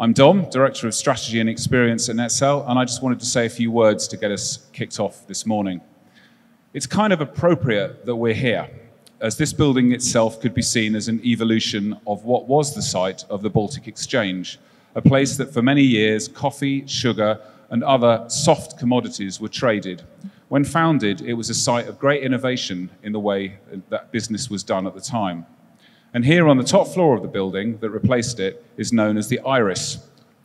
I'm Dom, Director of Strategy and Experience at Netcel, and I just wanted to say a few words to get us kicked off this morning. It's kind of appropriate that we're here, as this building itself could be seen as an evolution of what was the site of the Baltic Exchange, a place that for many years coffee, sugar, and other soft commodities were traded. When founded, it was a site of great innovation in the way that business was done at the time. And here on the top floor of the building that replaced it is known as the Iris,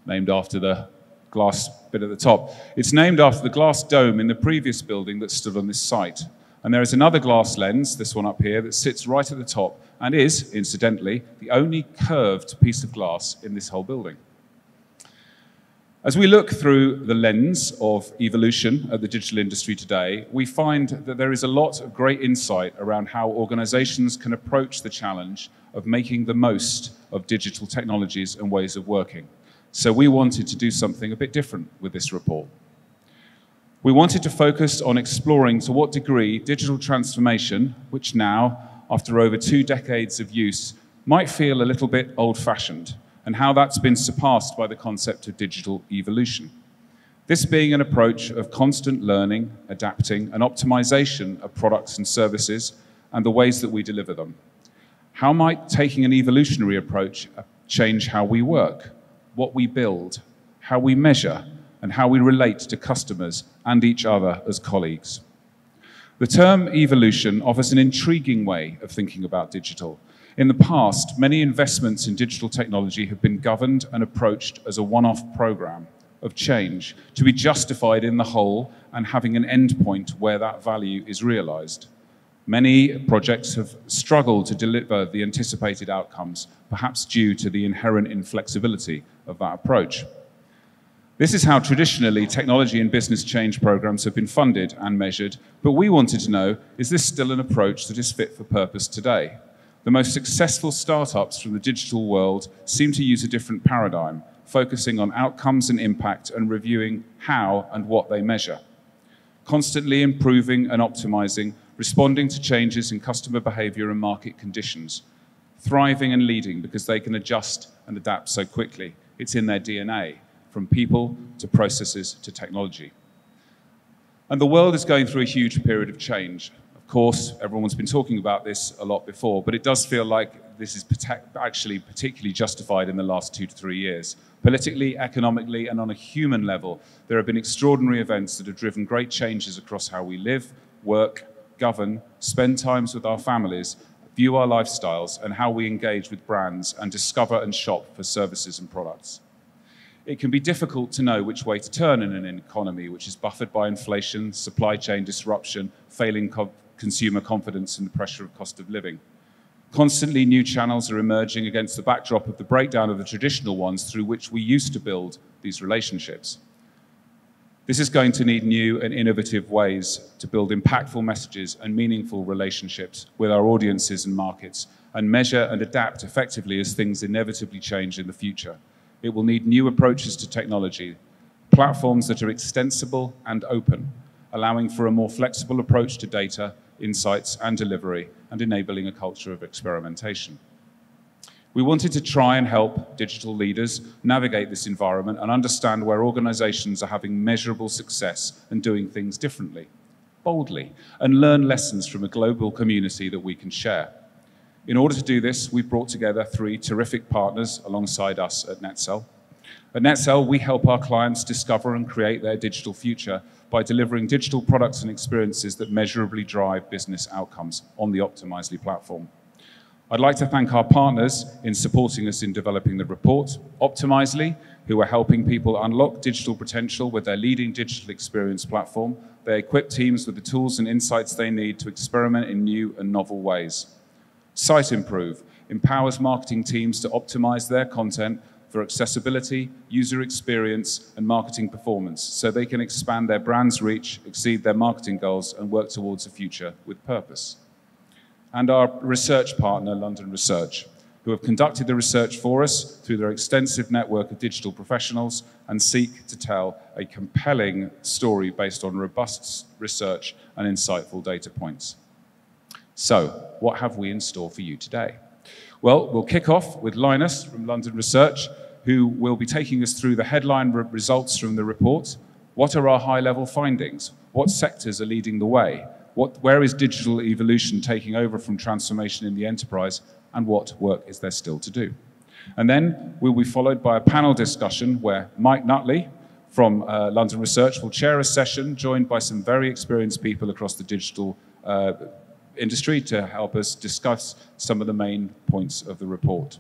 named after the glass bit at the top. It's named after the glass dome in the previous building that stood on this site. And there is another glass lens, this one up here, that sits right at the top and is, incidentally, the only curved piece of glass in this whole building. As we look through the lens of evolution of the digital industry today, we find that there is a lot of great insight around how organizations can approach the challenge of making the most of digital technologies and ways of working. So we wanted to do something a bit different with this report. We wanted to focus on exploring to what degree digital transformation, which now, after over two decades of use, might feel a little bit old fashioned and how that's been surpassed by the concept of digital evolution. This being an approach of constant learning, adapting, and optimization of products and services and the ways that we deliver them. How might taking an evolutionary approach uh, change how we work, what we build, how we measure, and how we relate to customers and each other as colleagues? The term evolution offers an intriguing way of thinking about digital in the past, many investments in digital technology have been governed and approached as a one off program of change to be justified in the whole and having an endpoint where that value is realized. Many projects have struggled to deliver the anticipated outcomes, perhaps due to the inherent inflexibility of that approach. This is how traditionally technology and business change programs have been funded and measured, but we wanted to know is this still an approach that is fit for purpose today? The most successful startups from the digital world seem to use a different paradigm, focusing on outcomes and impact and reviewing how and what they measure. Constantly improving and optimizing, responding to changes in customer behavior and market conditions. Thriving and leading because they can adjust and adapt so quickly. It's in their DNA, from people to processes to technology. And the world is going through a huge period of change course, everyone's been talking about this a lot before, but it does feel like this is actually particularly justified in the last two to three years. Politically, economically, and on a human level, there have been extraordinary events that have driven great changes across how we live, work, govern, spend times with our families, view our lifestyles, and how we engage with brands and discover and shop for services and products. It can be difficult to know which way to turn in an economy which is buffered by inflation, supply chain disruption, failing consumer confidence and the pressure of cost of living. Constantly new channels are emerging against the backdrop of the breakdown of the traditional ones through which we used to build these relationships. This is going to need new and innovative ways to build impactful messages and meaningful relationships with our audiences and markets and measure and adapt effectively as things inevitably change in the future. It will need new approaches to technology, platforms that are extensible and open, allowing for a more flexible approach to data insights, and delivery, and enabling a culture of experimentation. We wanted to try and help digital leaders navigate this environment and understand where organizations are having measurable success and doing things differently, boldly, and learn lessons from a global community that we can share. In order to do this, we brought together three terrific partners alongside us at Netcel. At Netcel, we help our clients discover and create their digital future by delivering digital products and experiences that measurably drive business outcomes on the Optimizely platform. I'd like to thank our partners in supporting us in developing the report, Optimizely, who are helping people unlock digital potential with their leading digital experience platform. They equip teams with the tools and insights they need to experiment in new and novel ways. Siteimprove empowers marketing teams to optimize their content for accessibility, user experience, and marketing performance so they can expand their brand's reach, exceed their marketing goals, and work towards a future with purpose. And our research partner, London Research, who have conducted the research for us through their extensive network of digital professionals and seek to tell a compelling story based on robust research and insightful data points. So, what have we in store for you today? Well, we'll kick off with Linus from London Research, who will be taking us through the headline re- results from the report. What are our high level findings? What sectors are leading the way? What, where is digital evolution taking over from transformation in the enterprise? And what work is there still to do? And then we'll be followed by a panel discussion where Mike Nutley from uh, London Research will chair a session joined by some very experienced people across the digital uh, industry to help us discuss some of the main points of the report.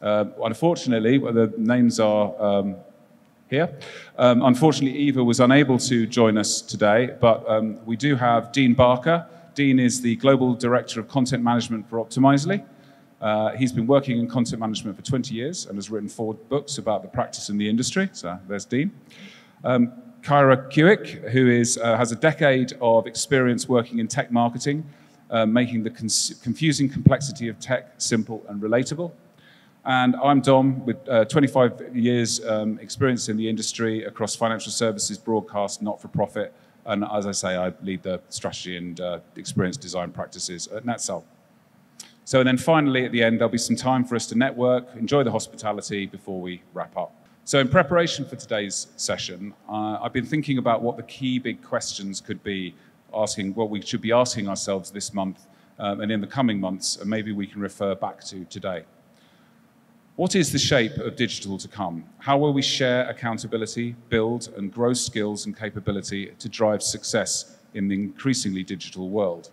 Uh, unfortunately, the names are um, here. Um, unfortunately, Eva was unable to join us today, but um, we do have Deane Barker. Deane is the Global Director of Content Management for Optimizely. Uh, he's been working in content management for 20 years and has written four books about the practice in the industry. So there's Deane. Um, Kyra Kewick, who is, uh, has a decade of experience working in tech marketing, uh, making the confusing complexity of tech simple and relatable. And I'm Dom, with uh, 25 years um, experience in the industry across financial services, broadcast, not-for-profit, and as I say, I lead the strategy and uh, experience design practices at Netcel. So, and then finally, at the end, there'll be some time for us to network, enjoy the hospitality before we wrap up. So, in preparation for today's session, uh, I've been thinking about what the key big questions could be, asking what we should be asking ourselves this month um, and in the coming months, and maybe we can refer back to today. What is the shape of digital to come? How will we share accountability, build and grow skills and capability to drive success in the increasingly digital world?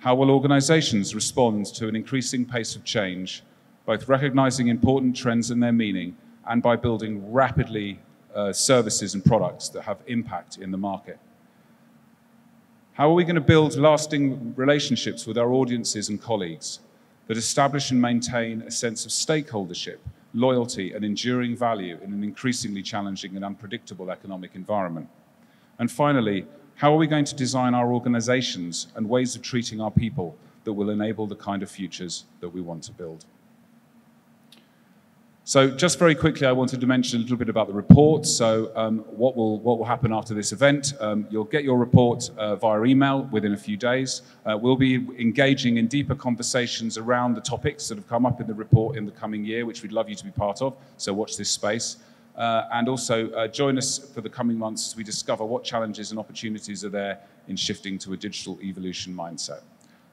How will organizations respond to an increasing pace of change, both recognizing important trends and their meaning, and by building rapidly uh, services and products that have impact in the market? How are we going to build lasting relationships with our audiences and colleagues that establish and maintain a sense of stakeholdership, loyalty, and enduring value in an increasingly challenging and unpredictable economic environment? And finally, how are we going to design our organizations and ways of treating our people that will enable the kind of futures that we want to build? So just very quickly, I wanted to mention a little bit about the report. So um, what, will, what will happen after this event? Um, you'll get your report uh, via email within a few days. Uh, we'll be engaging in deeper conversations around the topics that have come up in the report in the coming year, which we'd love you to be part of. So watch this space. Uh, and also uh, join us for the coming months as we discover what challenges and opportunities are there in shifting to a digital evolution mindset.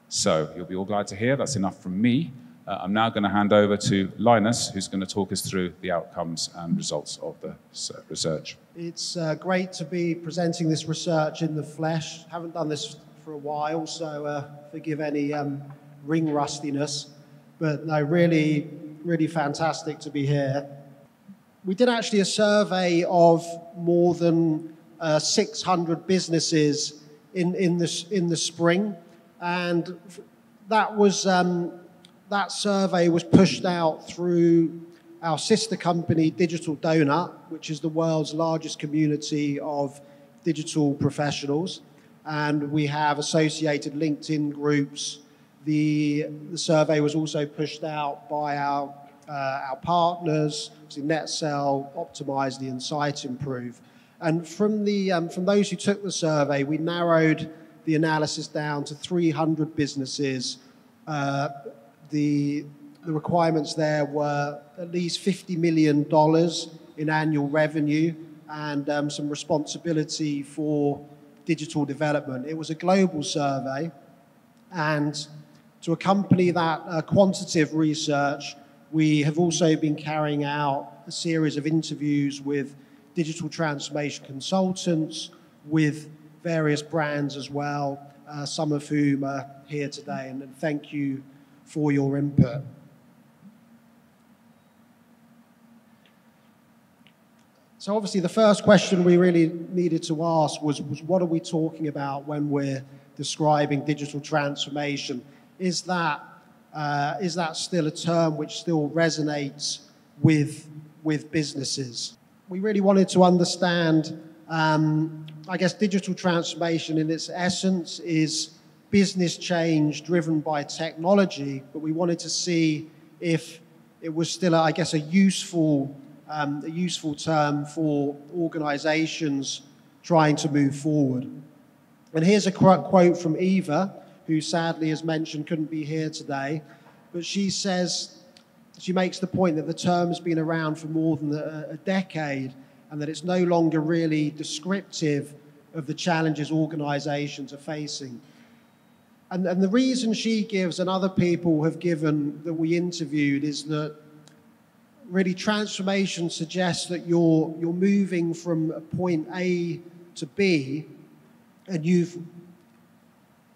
So you'll be all glad to hear. That's enough from me. Uh, I'm now going to hand over to Linus, who's going to talk us through the outcomes and results of the research. It's uh, great to be presenting this research in the flesh. Haven't done this for a while, so uh, forgive any um, ring rustiness. But no, really, really fantastic to be here we did actually a survey of more than uh, 600 businesses in, in, the, in the spring. And that, was, um, that survey was pushed out through our sister company, Digital Donut, which is the world's largest community of digital professionals. And we have associated LinkedIn groups. The, the survey was also pushed out by our uh, our partners, Netcel, Optimizely, and Siteimprove. And from, the, um, from those who took the survey, we narrowed the analysis down to 300 businesses. Uh, the, the requirements there were at least $50 million in annual revenue and um, some responsibility for digital development. It was a global survey, and to accompany that uh, quantitative research, we have also been carrying out a series of interviews with digital transformation consultants, with various brands as well, uh, some of whom are here today. And, and thank you for your input. So obviously the first question we really needed to ask was, was what are we talking about when we're describing digital transformation? Is that uh, is that still a term which still resonates with, with businesses? We really wanted to understand, um, I guess, digital transformation in its essence is business change driven by technology, but we wanted to see if it was still, I guess, a useful, um, a useful term for organizations trying to move forward. And here's a quote from Eva, who sadly, as mentioned, couldn't be here today. But she says, she makes the point that the term has been around for more than a, a decade and that it's no longer really descriptive of the challenges organizations are facing. And, and the reason she gives and other people have given that we interviewed is that really transformation suggests that you're, you're moving from point A to B and you've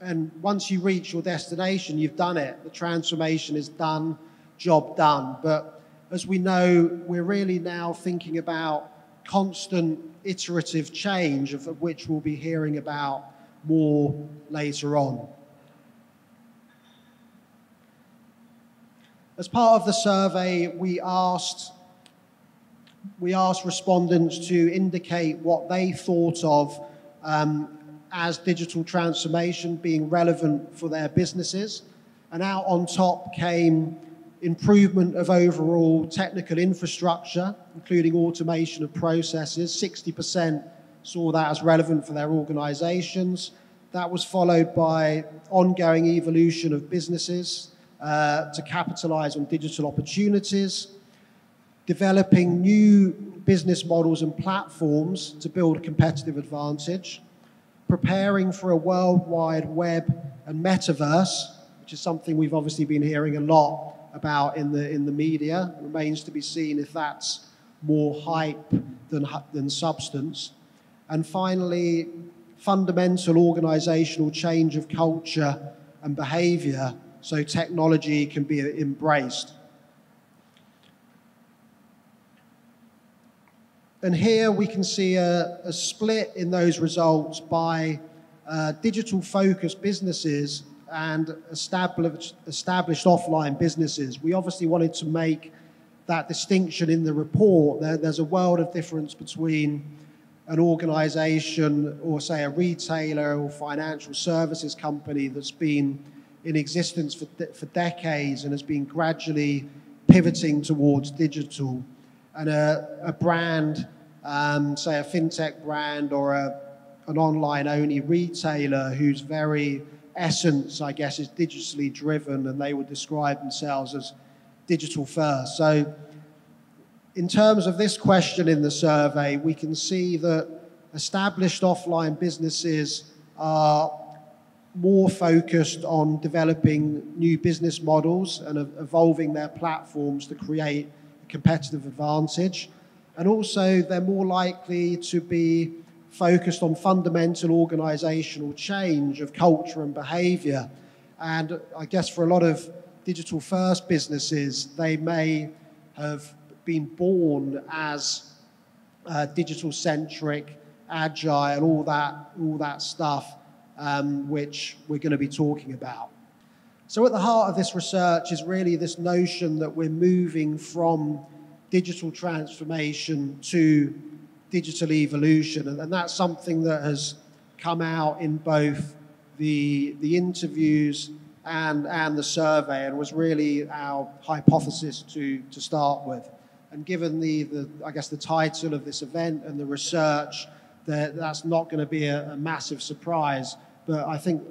and once you reach your destination, you've done it. The transformation is done, job done. But as we know, we're really now thinking about constant iterative change, of which we'll be hearing about more later on. As part of the survey, we asked, we asked respondents to indicate what they thought of um, as digital transformation being relevant for their businesses. And out on top came improvement of overall technical infrastructure, including automation of processes. 60% saw that as relevant for their organizations. That was followed by ongoing evolution of businesses uh, to capitalize on digital opportunities, developing new business models and platforms to build competitive advantage, preparing for a worldwide web and metaverse, which is something we've obviously been hearing a lot about in the, in the media. It remains to be seen if that's more hype than, than substance. And finally, fundamental organizational change of culture and behavior so technology can be embraced. And here we can see a, a split in those results by uh, digital focused businesses and established, established offline businesses. We obviously wanted to make that distinction in the report. There, there's a world of difference between an organization or, say, a retailer or financial services company that's been in existence for, de- for decades and has been gradually pivoting towards digital, and a, a brand um, say a fintech brand or a, an online only retailer whose very essence, I guess, is digitally driven and they would describe themselves as digital first. So, in terms of this question in the survey, we can see that established offline businesses are more focused on developing new business models and evolving their platforms to create a competitive advantage. And also, they're more likely to be focused on fundamental organizational change of culture and behavior. And I guess for a lot of digital first businesses, they may have been born as uh, digital centric, agile, all that, all that stuff, um, which we're going to be talking about. So, at the heart of this research is really this notion that we're moving from digital transformation to digital evolution. And, and that's something that has come out in both the, the interviews and, and the survey and was really our hypothesis to, to start with. And given the, the, I guess, the title of this event and the research, that that's not going to be a, a massive surprise. But I think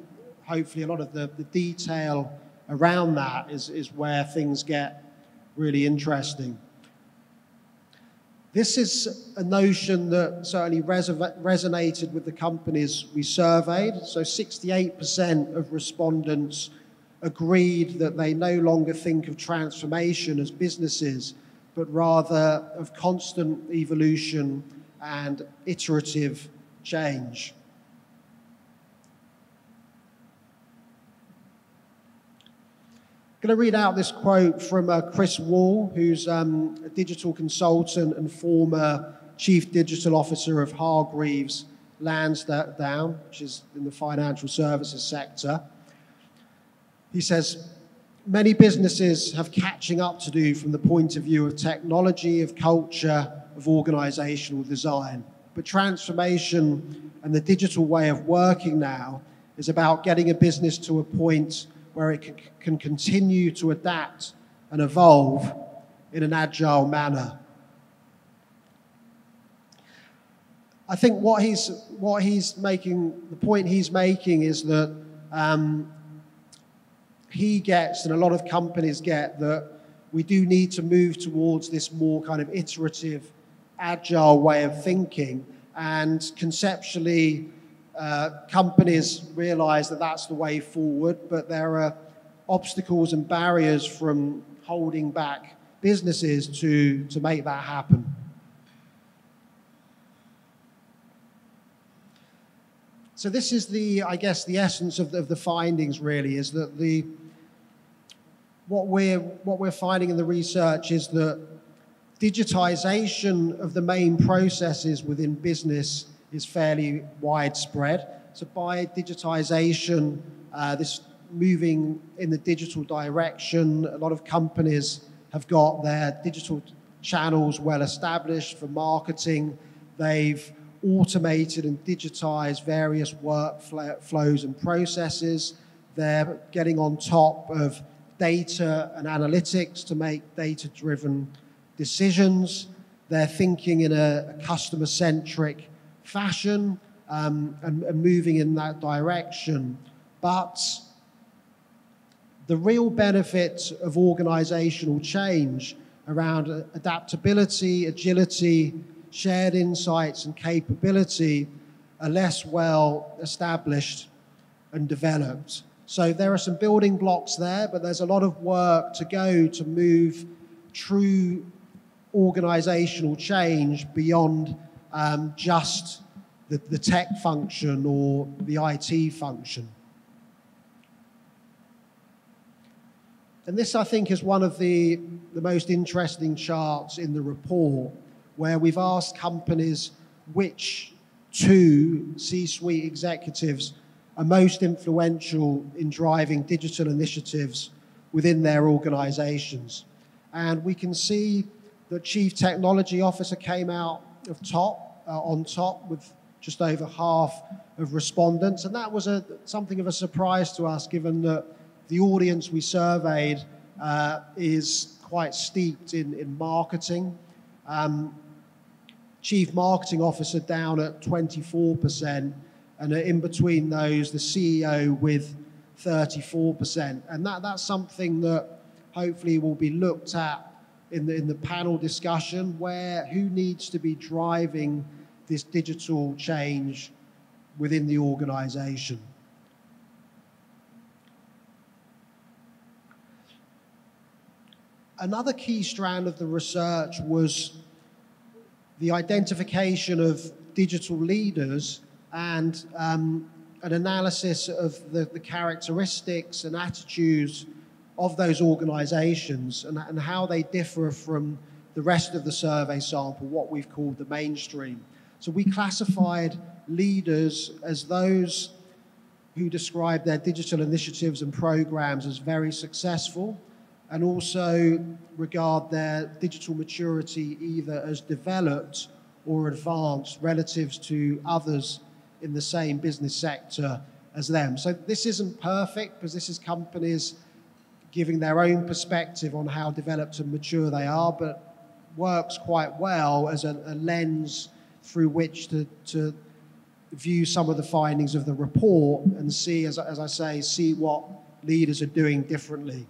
hopefully a lot of the, the detail around that is, is where things get really interesting. This is a notion that certainly resonated with the companies we surveyed. So 68% of respondents agreed that they no longer think of transformation as businesses, but rather of constant evolution and iterative change. Going to read out this quote from uh, Chris Wall, who's um, a digital consultant and former chief digital officer of Hargreaves Lansdown, which is in the financial services sector. He says, Many businesses have catching up to do from the point of view of technology, of culture, of organizational design. But transformation and the digital way of working now is about getting a business to a point where it can, can continue to adapt and evolve in an agile manner. I think what he's, what he's making, the point he's making is that um, he gets, and a lot of companies get, that we do need to move towards this more kind of iterative, agile way of thinking. And conceptually, uh, companies realize that that's the way forward, but there are obstacles and barriers from holding back businesses to, to make that happen. So this is the, I guess, the essence of the, of the findings really is that the, what we're, what we're finding in the research is that digitization of the main processes within business is fairly widespread. So by digitization, uh, this moving in the digital direction, a lot of companies have got their digital channels well established for marketing. They've automated and digitized various workflows and processes. They're getting on top of data and analytics to make data driven decisions. They're thinking in a, customer centric fashion um, and, and moving in that direction. But the real benefit of organizational change around adaptability, agility, shared insights, and capability are less well established and developed. So there are some building blocks there, but there's a lot of work to go to move true organizational change beyond um, just the, the tech function or the IT function. And this, I think, is one of the, the most interesting charts in the report, where we've asked companies which two C suite executives are most influential in driving digital initiatives within their organizations. And we can see the Chief Technology Officer came out of top, uh, on top with just over half of respondents. And that was a, something of a surprise to us, given that the audience we surveyed uh, is quite steeped in, in marketing. Um, Chief Marketing Officer down at 24%, and in between those, the CEO with 34%. And that, that's something that hopefully will be looked at in the, in the panel discussion where who needs to be driving this digital change within the organization. Another key strand of the research was the identification of digital leaders and um, an analysis of the, the, characteristics and attitudes of those organizations and, and how they differ from the rest of the survey sample, what we've called the mainstream. So we classified leaders as those who describe their digital initiatives and programs as very successful and also regard their digital maturity either as developed or advanced relative to others in the same business sector as them. So this isn't perfect because this is companies giving their own perspective on how developed and mature they are, but works quite well as a, a lens through which to, to view some of the findings of the report and see, as, as I say, see what leaders are doing differently.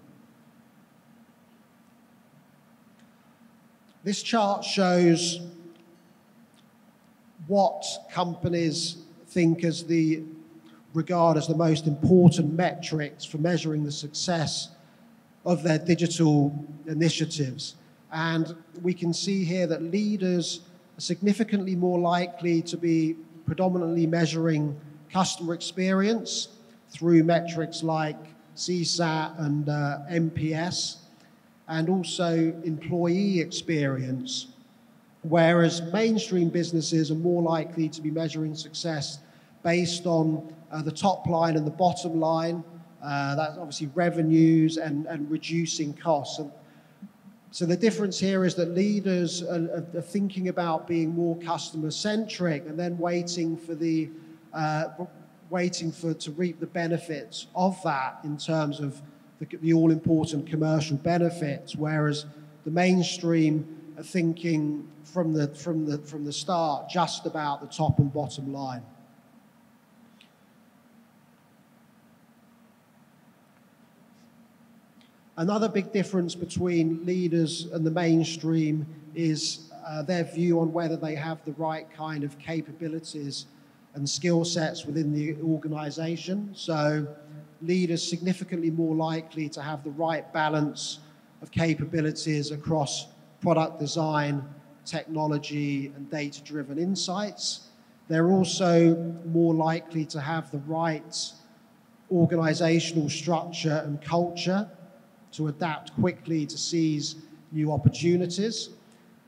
This chart shows what companies think as the regard as the most important metrics for measuring the success of their digital initiatives. And we can see here that leaders are significantly more likely to be predominantly measuring customer experience through metrics like CSAT and uh, NPS and also employee experience, whereas mainstream businesses are more likely to be measuring success based on uh, the top line and the bottom line. Uh, that's obviously revenues and, and reducing costs. And so the difference here is that leaders are, are thinking about being more customer centric and then waiting for the uh, waiting for to reap the benefits of that in terms of the, the all important commercial benefits, whereas the mainstream are thinking from the, from, the, from the start just about the top and bottom line. Another big difference between leaders and the mainstream is uh, their view on whether they have the right kind of capabilities and skill sets within the organization. So, leaders significantly more likely to have the right balance of capabilities across product design, technology, and data driven insights. They're also more likely to have the right organizational structure and culture to adapt quickly to seize new opportunities.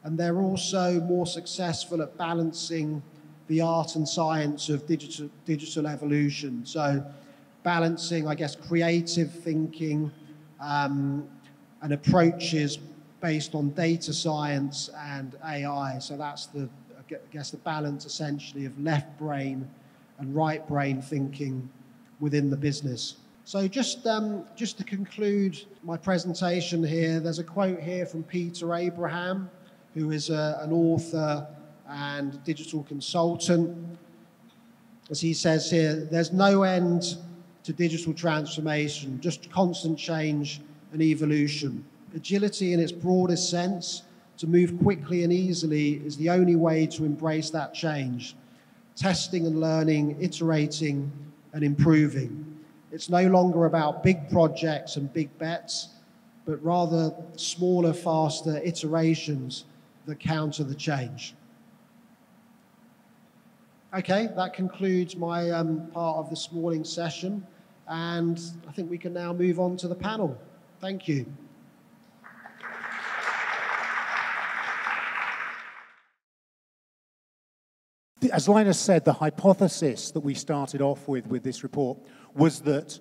And they're also more successful at balancing the art and science of digital, digital evolution. So, balancing, I guess, creative thinking um, and approaches based on data science and AI. So, that's the, I guess, the balance essentially of left brain and right brain thinking within the business. So just, um, just to conclude my presentation here, there's a quote here from Peter Abraham, who is a, an author and digital consultant. As he says here, there's no end to digital transformation, just constant change and evolution. Agility in its broadest sense, to move quickly and easily, is the only way to embrace that change. Testing and learning, iterating and improving. It's no longer about big projects and big bets, but rather smaller, faster iterations that counter the change. Okay, that concludes my um, part of this morning's session, and I think we can now move on to the panel. Thank you. As Linus said, the hypothesis that we started off with with this report was that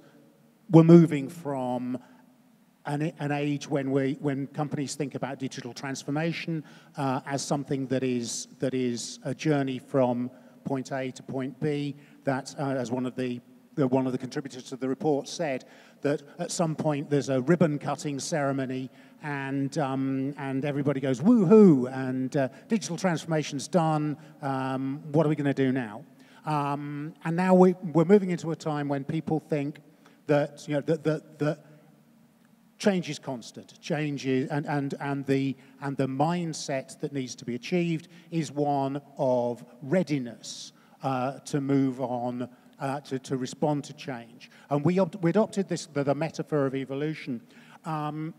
we're moving from an, an age when, we, when companies think about digital transformation uh, as something that is, that is a journey from point A to point B, that, uh, as one of the one of the contributors to the report said that at some point there's a ribbon cutting ceremony and, um, and everybody goes woohoo and uh, digital transformation's done. Um, what are we going to do now? Um, and now we, we're moving into a time when people think that, you know, that, that, that change is constant. Change is, and, and, and, the, and the mindset that needs to be achieved is one of readiness uh, to move on, uh, to, to respond to change. And we, we adopted this, the, the metaphor of evolution. Um,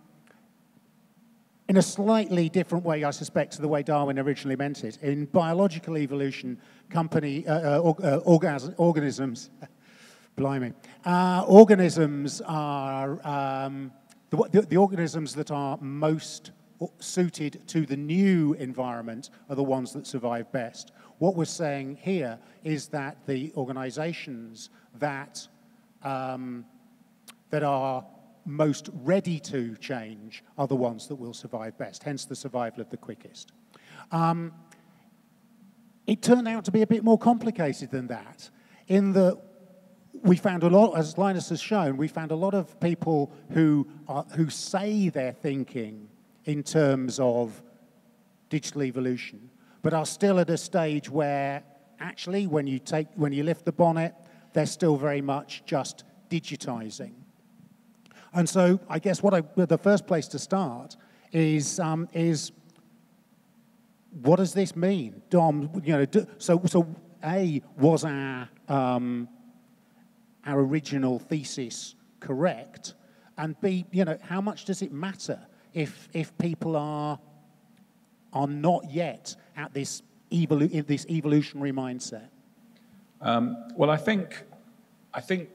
in a slightly different way, I suspect, to the way Darwin originally meant it. In biological evolution, company, uh, uh, uh organisms, blimey, uh, organisms are um, the, the, the, organisms that are most suited to the new environment are the ones that survive best. What we're saying here is that the organizations that, um, that are most ready to change are the ones that will survive best, hence the survival of the quickest. Um, it turned out to be a bit more complicated than that, in that we found a lot, as Linus has shown, we found a lot of people who, are, who say they're thinking in terms of digital evolution, but are still at a stage where actually, when you, take, when you lift the bonnet, they're still very much just digitizing. And so I guess what I, the first place to start is, um, is what does this mean? Dom, you know, so, so A, was our, um, our original thesis correct? And B, you know, how much does it matter if, if people are, are not yet at this, evolu- this evolutionary mindset? Um, well, I think, I think,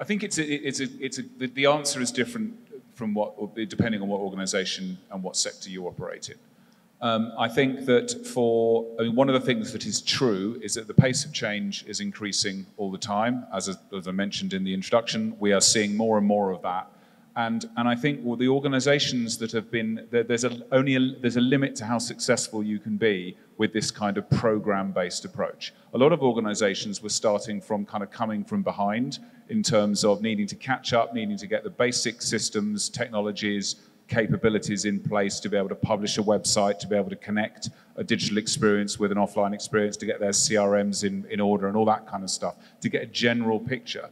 I think it's a, it's a, it's a, the answer is different from what, depending on what organization and what sector you operate in. Um, I think that for I mean, one of the things that is true is that the pace of change is increasing all the time. As, as I mentioned in the introduction, we are seeing more and more of that. And, and I think well, the organizations that have been, there, there's a, only a, there's a limit to how successful you can be with this kind of program-based approach. A lot of organizations were starting from kind of coming from behind in terms of needing to catch up, needing to get the basic systems, technologies, capabilities in place to be able to publish a website, to be able to connect a digital experience with an offline experience, to get their CRMs in, in order and all that kind of stuff, to get a general picture.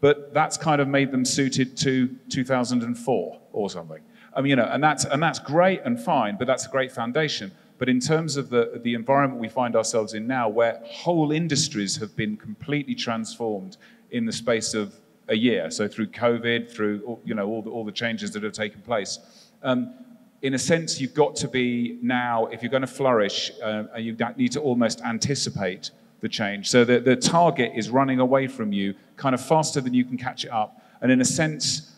But that's kind of made them suited to 2004 or something. I mean, you know, and that's, and that's great and fine, but that's a great foundation. But in terms of the, the environment we find ourselves in now, where whole industries have been completely transformed in the space of a year, so through COVID, through you know, all, the, all the changes that have taken place, um, in a sense, you've got to be now, if you're going to flourish, uh, you need to almost anticipate change. So the, the target is running away from you kind of faster than you can catch it up. And in a sense,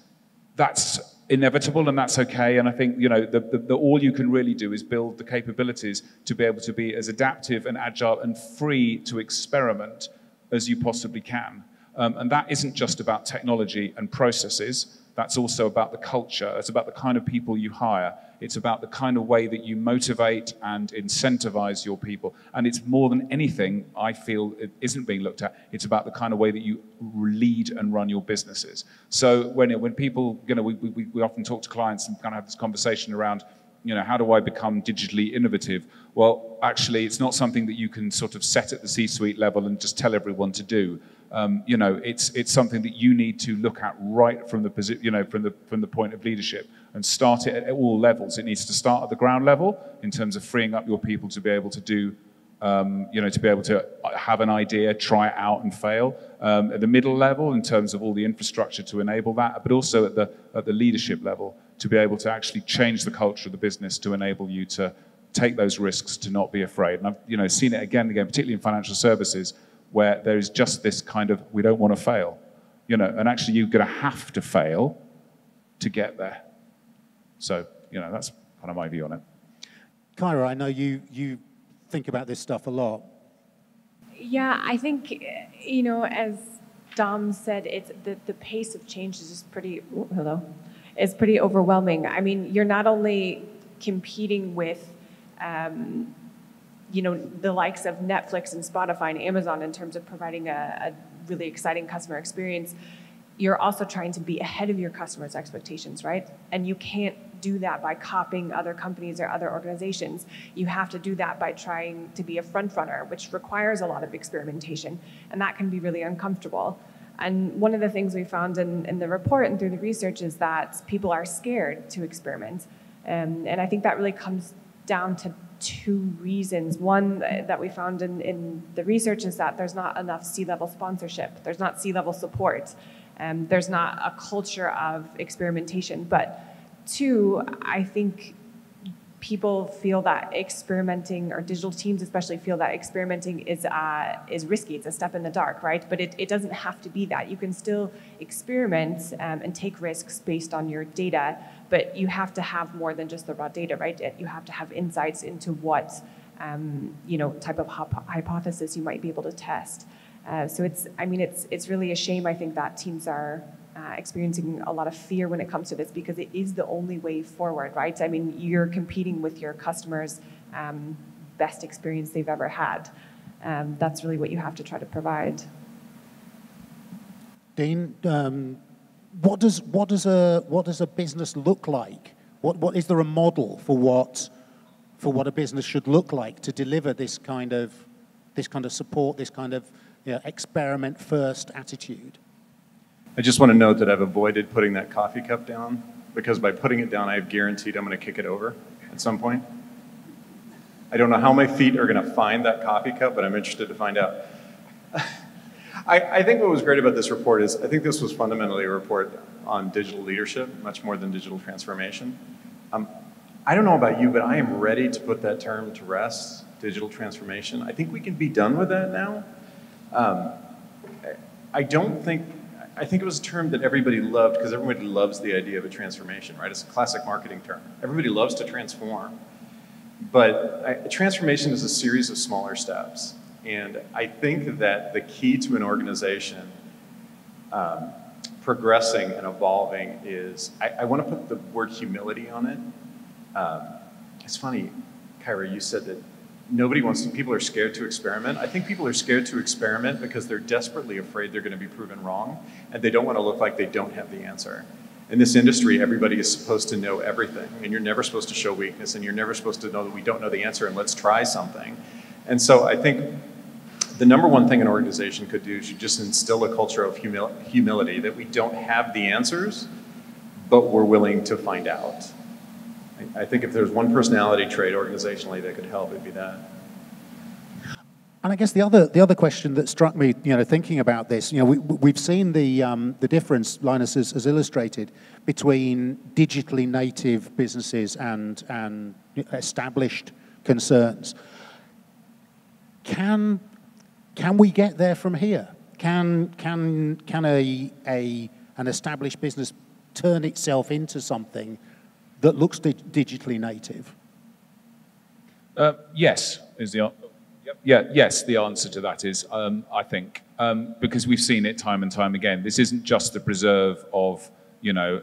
that's inevitable and that's okay. And I think, you know, the, the, the, all you can really do is build the capabilities to be able to be as adaptive and agile and free to experiment as you possibly can. Um, and that isn't just about technology and processes. That's also about the culture. It's about the kind of people you hire. It's about the kind of way that you motivate and incentivize your people. And it's more than anything, I feel, it isn't being looked at. It's about the kind of way that you lead and run your businesses. So when, when people, you know, we, we, we often talk to clients and kind of have this conversation around, you know, how do I become digitally innovative? Well, actually, it's not something that you can sort of set at the C-suite level and just tell everyone to do um, you know, it's, it's something that you need to look at right from the, you know, from, the, from the point of leadership and start it at all levels. It needs to start at the ground level in terms of freeing up your people to be able to do, um, you know, to be able to have an idea, try it out and fail. Um, at the middle level in terms of all the infrastructure to enable that, but also at the, at the leadership level to be able to actually change the culture of the business to enable you to take those risks, to not be afraid. And I've, you know, seen it again and again, particularly in financial services, where there is just this kind of we don't want to fail, you know, and actually you're going to have to fail to get there. So, you know, that's kind of my view on it. Kyra, I know you you think about this stuff a lot. Yeah, I think you know, as Dom said, it's the, the pace of change is just pretty oh, hello, is pretty overwhelming. I mean, you're not only competing with um, you know, the likes of Netflix and Spotify and Amazon in terms of providing a, a really exciting customer experience, you're also trying to be ahead of your customers' expectations, right? And you can't do that by copying other companies or other organizations. You have to do that by trying to be a front runner, which requires a lot of experimentation, and that can be really uncomfortable. And one of the things we found in, in the report and through the research is that people are scared to experiment. Um, and I think that really comes down to two reasons. One that we found in, in the research is that there's not enough C-level sponsorship, there's not C-level support, um, there's not a culture of experimentation. But two, I think people feel that experimenting, or digital teams especially feel that experimenting is uh, is risky. It's a step in the dark, right? But it, it doesn't have to be that. You can still experiment um, and take risks based on your data, but you have to have more than just the raw data, right? You have to have insights into what um, you know type of hypothesis you might be able to test. Uh, so it's, I mean, it's it's really a shame. I think that teams are uh, experiencing a lot of fear when it comes to this because it is the only way forward, right? I mean, you're competing with your customers' um, best experience they've ever had. Um, that's really what you have to try to provide. Deane, um, what does what does a what does a business look like? What what is there a model for what for what a business should look like to deliver this kind of this kind of support, this kind of you know, experiment first attitude? I just want to note that I've avoided putting that coffee cup down because by putting it down, I've guaranteed I'm going to kick it over at some point. I don't know how my feet are going to find that coffee cup, but I'm interested to find out. I, I, think what was great about this report is I think this was fundamentally a report on digital leadership, much more than digital transformation. Um, I don't know about you, but I am ready to put that term to rest, digital transformation. I think we can be done with that now. Um, I don't think I think it was a term that everybody loved because everybody loves the idea of a transformation, right? It's a classic marketing term. Everybody loves to transform. But I, transformation is a series of smaller steps. And I think that the key to an organization um, progressing and evolving is I, I want to put the word humility on it. Um, it's funny, Kyra, you said that nobody wants to, people are scared to experiment. I think people are scared to experiment because they're desperately afraid they're going to be proven wrong and they don't want to look like they don't have the answer. In this industry, everybody is supposed to know everything and you're never supposed to show weakness and you're never supposed to know that we don't know the answer and let's try something. And so I think the number one thing an organization could do should just instill a culture of humil humility that we don't have the answers, but we're willing to find out. I, I think if there's one personality trait organizationally that could help, it'd be that. And I guess the other the other question that struck me, you know, thinking about this, you know, we, we've seen the um, the difference Linus has, has, illustrated between digitally native businesses and and established concerns. Can can we get there from here? Can, can, can a, a, an established business turn itself into something that looks di digitally native? Uh, yes, is the yeah, yes. The answer to that is, um, I think, um, because we've seen it time and time again. This isn't just the preserve of, you know,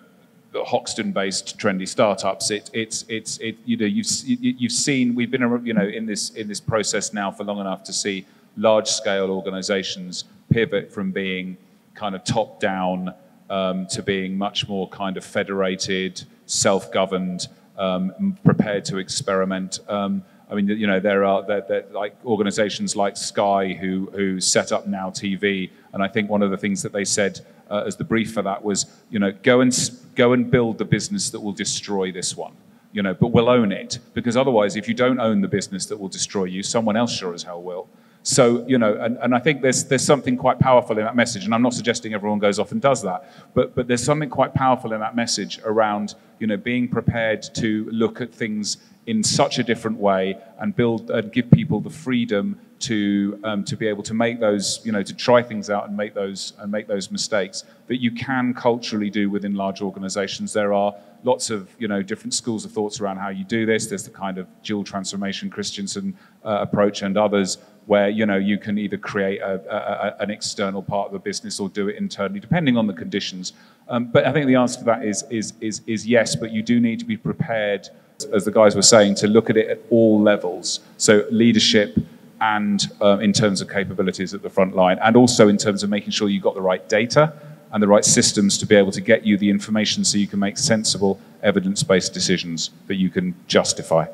Hoxton-based trendy startups. It, it's, it's, it, you know, you've, you've seen. We've been, you know, in this in this process now for long enough to see large scale organizations pivot from being kind of top down um, to being much more kind of federated, self governed, um, prepared to experiment. Um, I mean, you know, there are like organizations like Sky who, who set up Now TV. And I think one of the things that they said uh, as the brief for that was, you know, go and, go and build the business that will destroy this one. You know, but we'll own it because otherwise, if you don't own the business that will destroy you, someone else sure as hell will. So, you know, and, and I think there's, there's something quite powerful in that message. And I'm not suggesting everyone goes off and does that, but, but there's something quite powerful in that message around, you know, being prepared to look at things in such a different way and build and give people the freedom to um, to be able to make those you know to try things out and make those and make those mistakes that you can culturally do within large organizations there are lots of you know different schools of thoughts around how you do this there's the kind of dual transformation christensen uh, approach and others where you know you can either create a, a, an external part of the business or do it internally depending on the conditions um, but i think the answer to that is is is is yes but you do need to be prepared as the guys were saying, to look at it at all levels. So leadership and um, in terms of capabilities at the front line, and also in terms of making sure you've got the right data and the right systems to be able to get you the information so you can make sensible, evidence-based decisions that you can justify.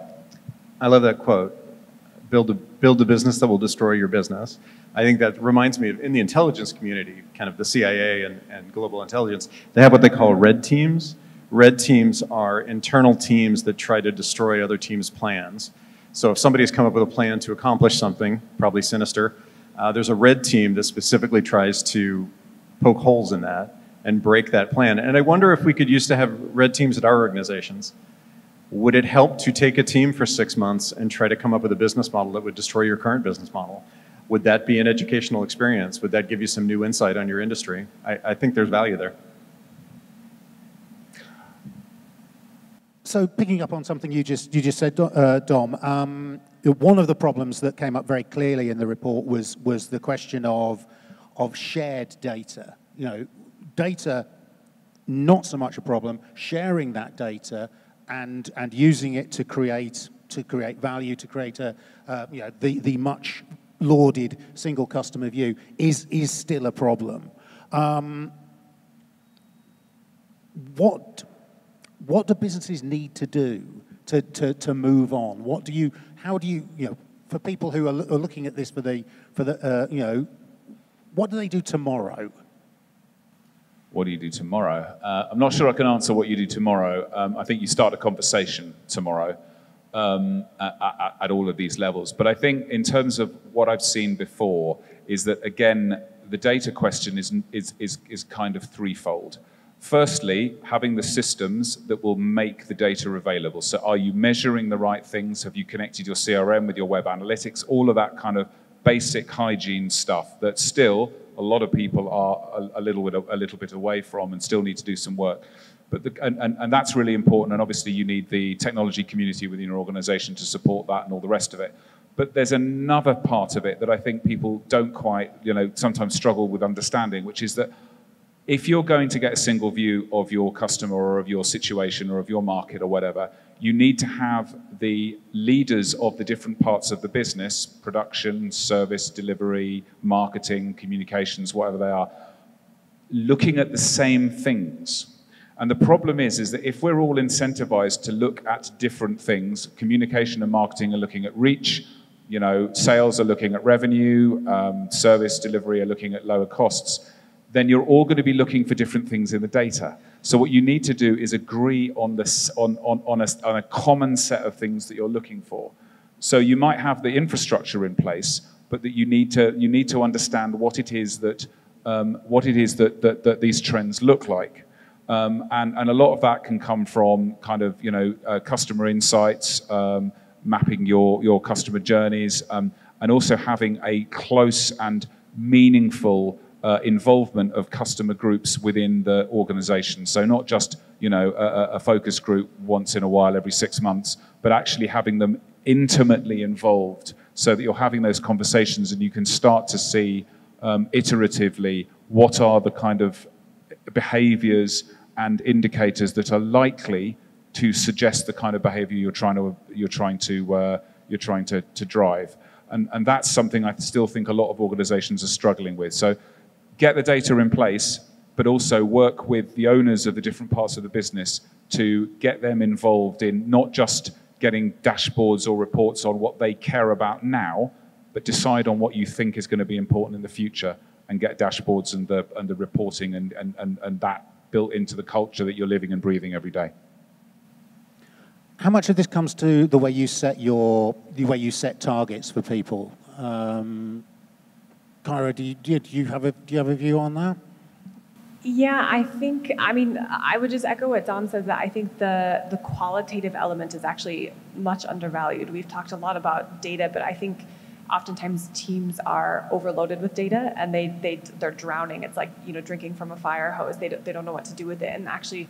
I love that quote. Build a, build a business that will destroy your business. I think that reminds me of in the intelligence community, kind of the CIA and, and global intelligence, they have what they call red teams Red teams are internal teams that try to destroy other teams' plans. So if somebody's come up with a plan to accomplish something, probably sinister, uh, there's a red team that specifically tries to poke holes in that and break that plan. And I wonder if we could use to have red teams at our organizations. Would it help to take a team for six months and try to come up with a business model that would destroy your current business model? Would that be an educational experience? Would that give you some new insight on your industry? I, I think there's value there. So picking up on something you just, you just said, uh, Dom, um, one of the problems that came up very clearly in the report was, was the question of, of shared data. You know, data, not so much a problem, sharing that data and, and using it to create, to create value, to create a, uh, you know, the, the much lauded single customer view is, is still a problem. Um, what what do businesses need to do to, to, to move on? What do you, how do you, you know, for people who are, looking at this for the, for the uh, you know, what do they do tomorrow? What do you do tomorrow? Uh, I'm not sure I can answer what you do tomorrow. Um, I think you start a conversation tomorrow um, at, at, all of these levels. But I think in terms of what I've seen before is that, again, the data question is, is, is, is kind of threefold. Firstly, having the systems that will make the data available. So are you measuring the right things? Have you connected your CRM with your web analytics? All of that kind of basic hygiene stuff that still a lot of people are a, a little bit a little bit away from and still need to do some work. But the, and, and, and that's really important. And obviously you need the technology community within your organization to support that and all the rest of it. But there's another part of it that I think people don't quite, you know, sometimes struggle with understanding, which is that if you're going to get a single view of your customer or of your situation or of your market or whatever, you need to have the leaders of the different parts of the business, production, service, delivery, marketing, communications, whatever they are, looking at the same things. And the problem is, is that if we're all incentivized to look at different things, communication and marketing are looking at reach, you know, sales are looking at revenue, um, service delivery are looking at lower costs, then you're all going to be looking for different things in the data. So what you need to do is agree on, this, on, on, on, a, on a common set of things that you're looking for. So you might have the infrastructure in place, but that you need to, you need to understand what it is that, um, what it is that, that, that these trends look like. Um, and, and a lot of that can come from kind of, you know, uh, customer insights, um, mapping your, your customer journeys, um, and also having a close and meaningful uh, involvement of customer groups within the organization. So not just, you know, a, a focus group once in a while every six months, but actually having them intimately involved so that you're having those conversations and you can start to see um, iteratively what are the kind of behaviors and indicators that are likely to suggest the kind of behavior you're trying to you're trying to uh, you're trying to, to drive and, and that's something I still think a lot of organizations are struggling with so get the data in place but also work with the owners of the different parts of the business to get them involved in not just getting dashboards or reports on what they care about now but decide on what you think is going to be important in the future and get dashboards and the, and the reporting and, and, and, and that built into the culture that you're living and breathing every day. How much of this comes to the way you set your the way you set targets for people? Um, Kyra, do you, do you have a do you have a view on that? Yeah, I think, I mean, I would just echo what Dom says that I think the, the qualitative element is actually much undervalued. We've talked a lot about data, but I think oftentimes teams are overloaded with data and they, they, they're drowning. It's like, you know, drinking from a fire hose. They don't, they don't know what to do with it. And actually,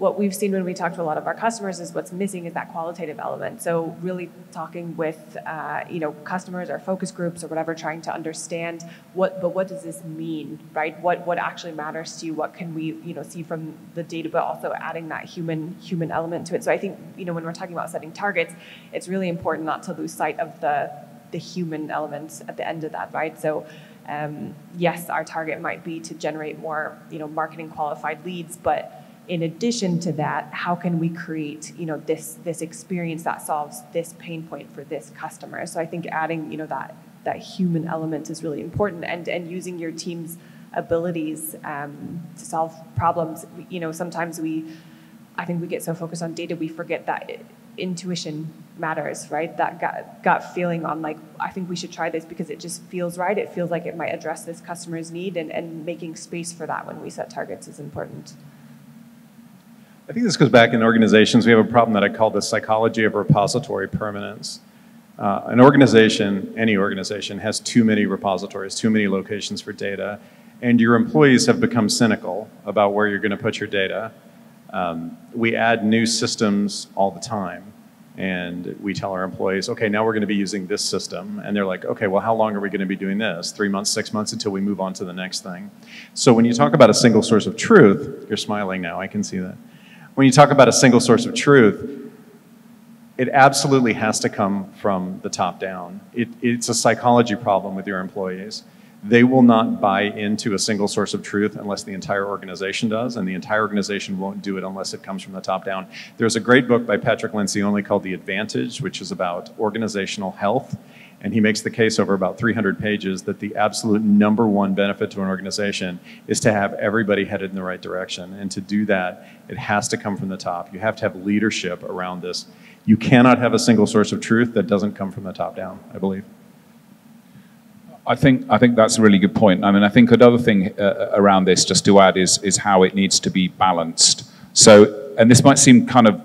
what we've seen when we talk to a lot of our customers is what's missing is that qualitative element. So really talking with uh, you know customers or focus groups or whatever, trying to understand what but what does this mean, right? What what actually matters to you? What can we you know see from the data, but also adding that human human element to it. So I think you know when we're talking about setting targets, it's really important not to lose sight of the the human element at the end of that, right? So. Um, yes, our target might be to generate more, you know, marketing qualified leads, but in addition to that, how can we create, you know, this this experience that solves this pain point for this customer? So I think adding, you know, that that human element is really important, and and using your team's abilities um, to solve problems. You know, sometimes we, I think we get so focused on data, we forget that intuition matters, right? That gut, gut feeling on like, I think we should try this because it just feels right. It feels like it might address this customer's need and, and making space for that when we set targets is important. I think this goes back in organizations. We have a problem that I call the psychology of repository permanence. Uh, an organization, any organization, has too many repositories, too many locations for data, and your employees have become cynical about where you're going to put your data. Um, we add new systems all the time, and we tell our employees, okay, now we're going to be using this system. And they're like, okay, well, how long are we going to be doing this? Three months, six months until we move on to the next thing. So when you talk about a single source of truth, you're smiling now, I can see that. When you talk about a single source of truth, it absolutely has to come from the top down. It, it's a psychology problem with your employees they will not buy into a single source of truth unless the entire organization does, and the entire organization won't do it unless it comes from the top down. There's a great book by Patrick Lencioni called The Advantage, which is about organizational health. And he makes the case over about 300 pages that the absolute number one benefit to an organization is to have everybody headed in the right direction. And to do that, it has to come from the top. You have to have leadership around this. You cannot have a single source of truth that doesn't come from the top down, I believe. I think I think that's a really good point. I mean, I think another thing uh, around this, just to add, is is how it needs to be balanced. So, and this might seem kind of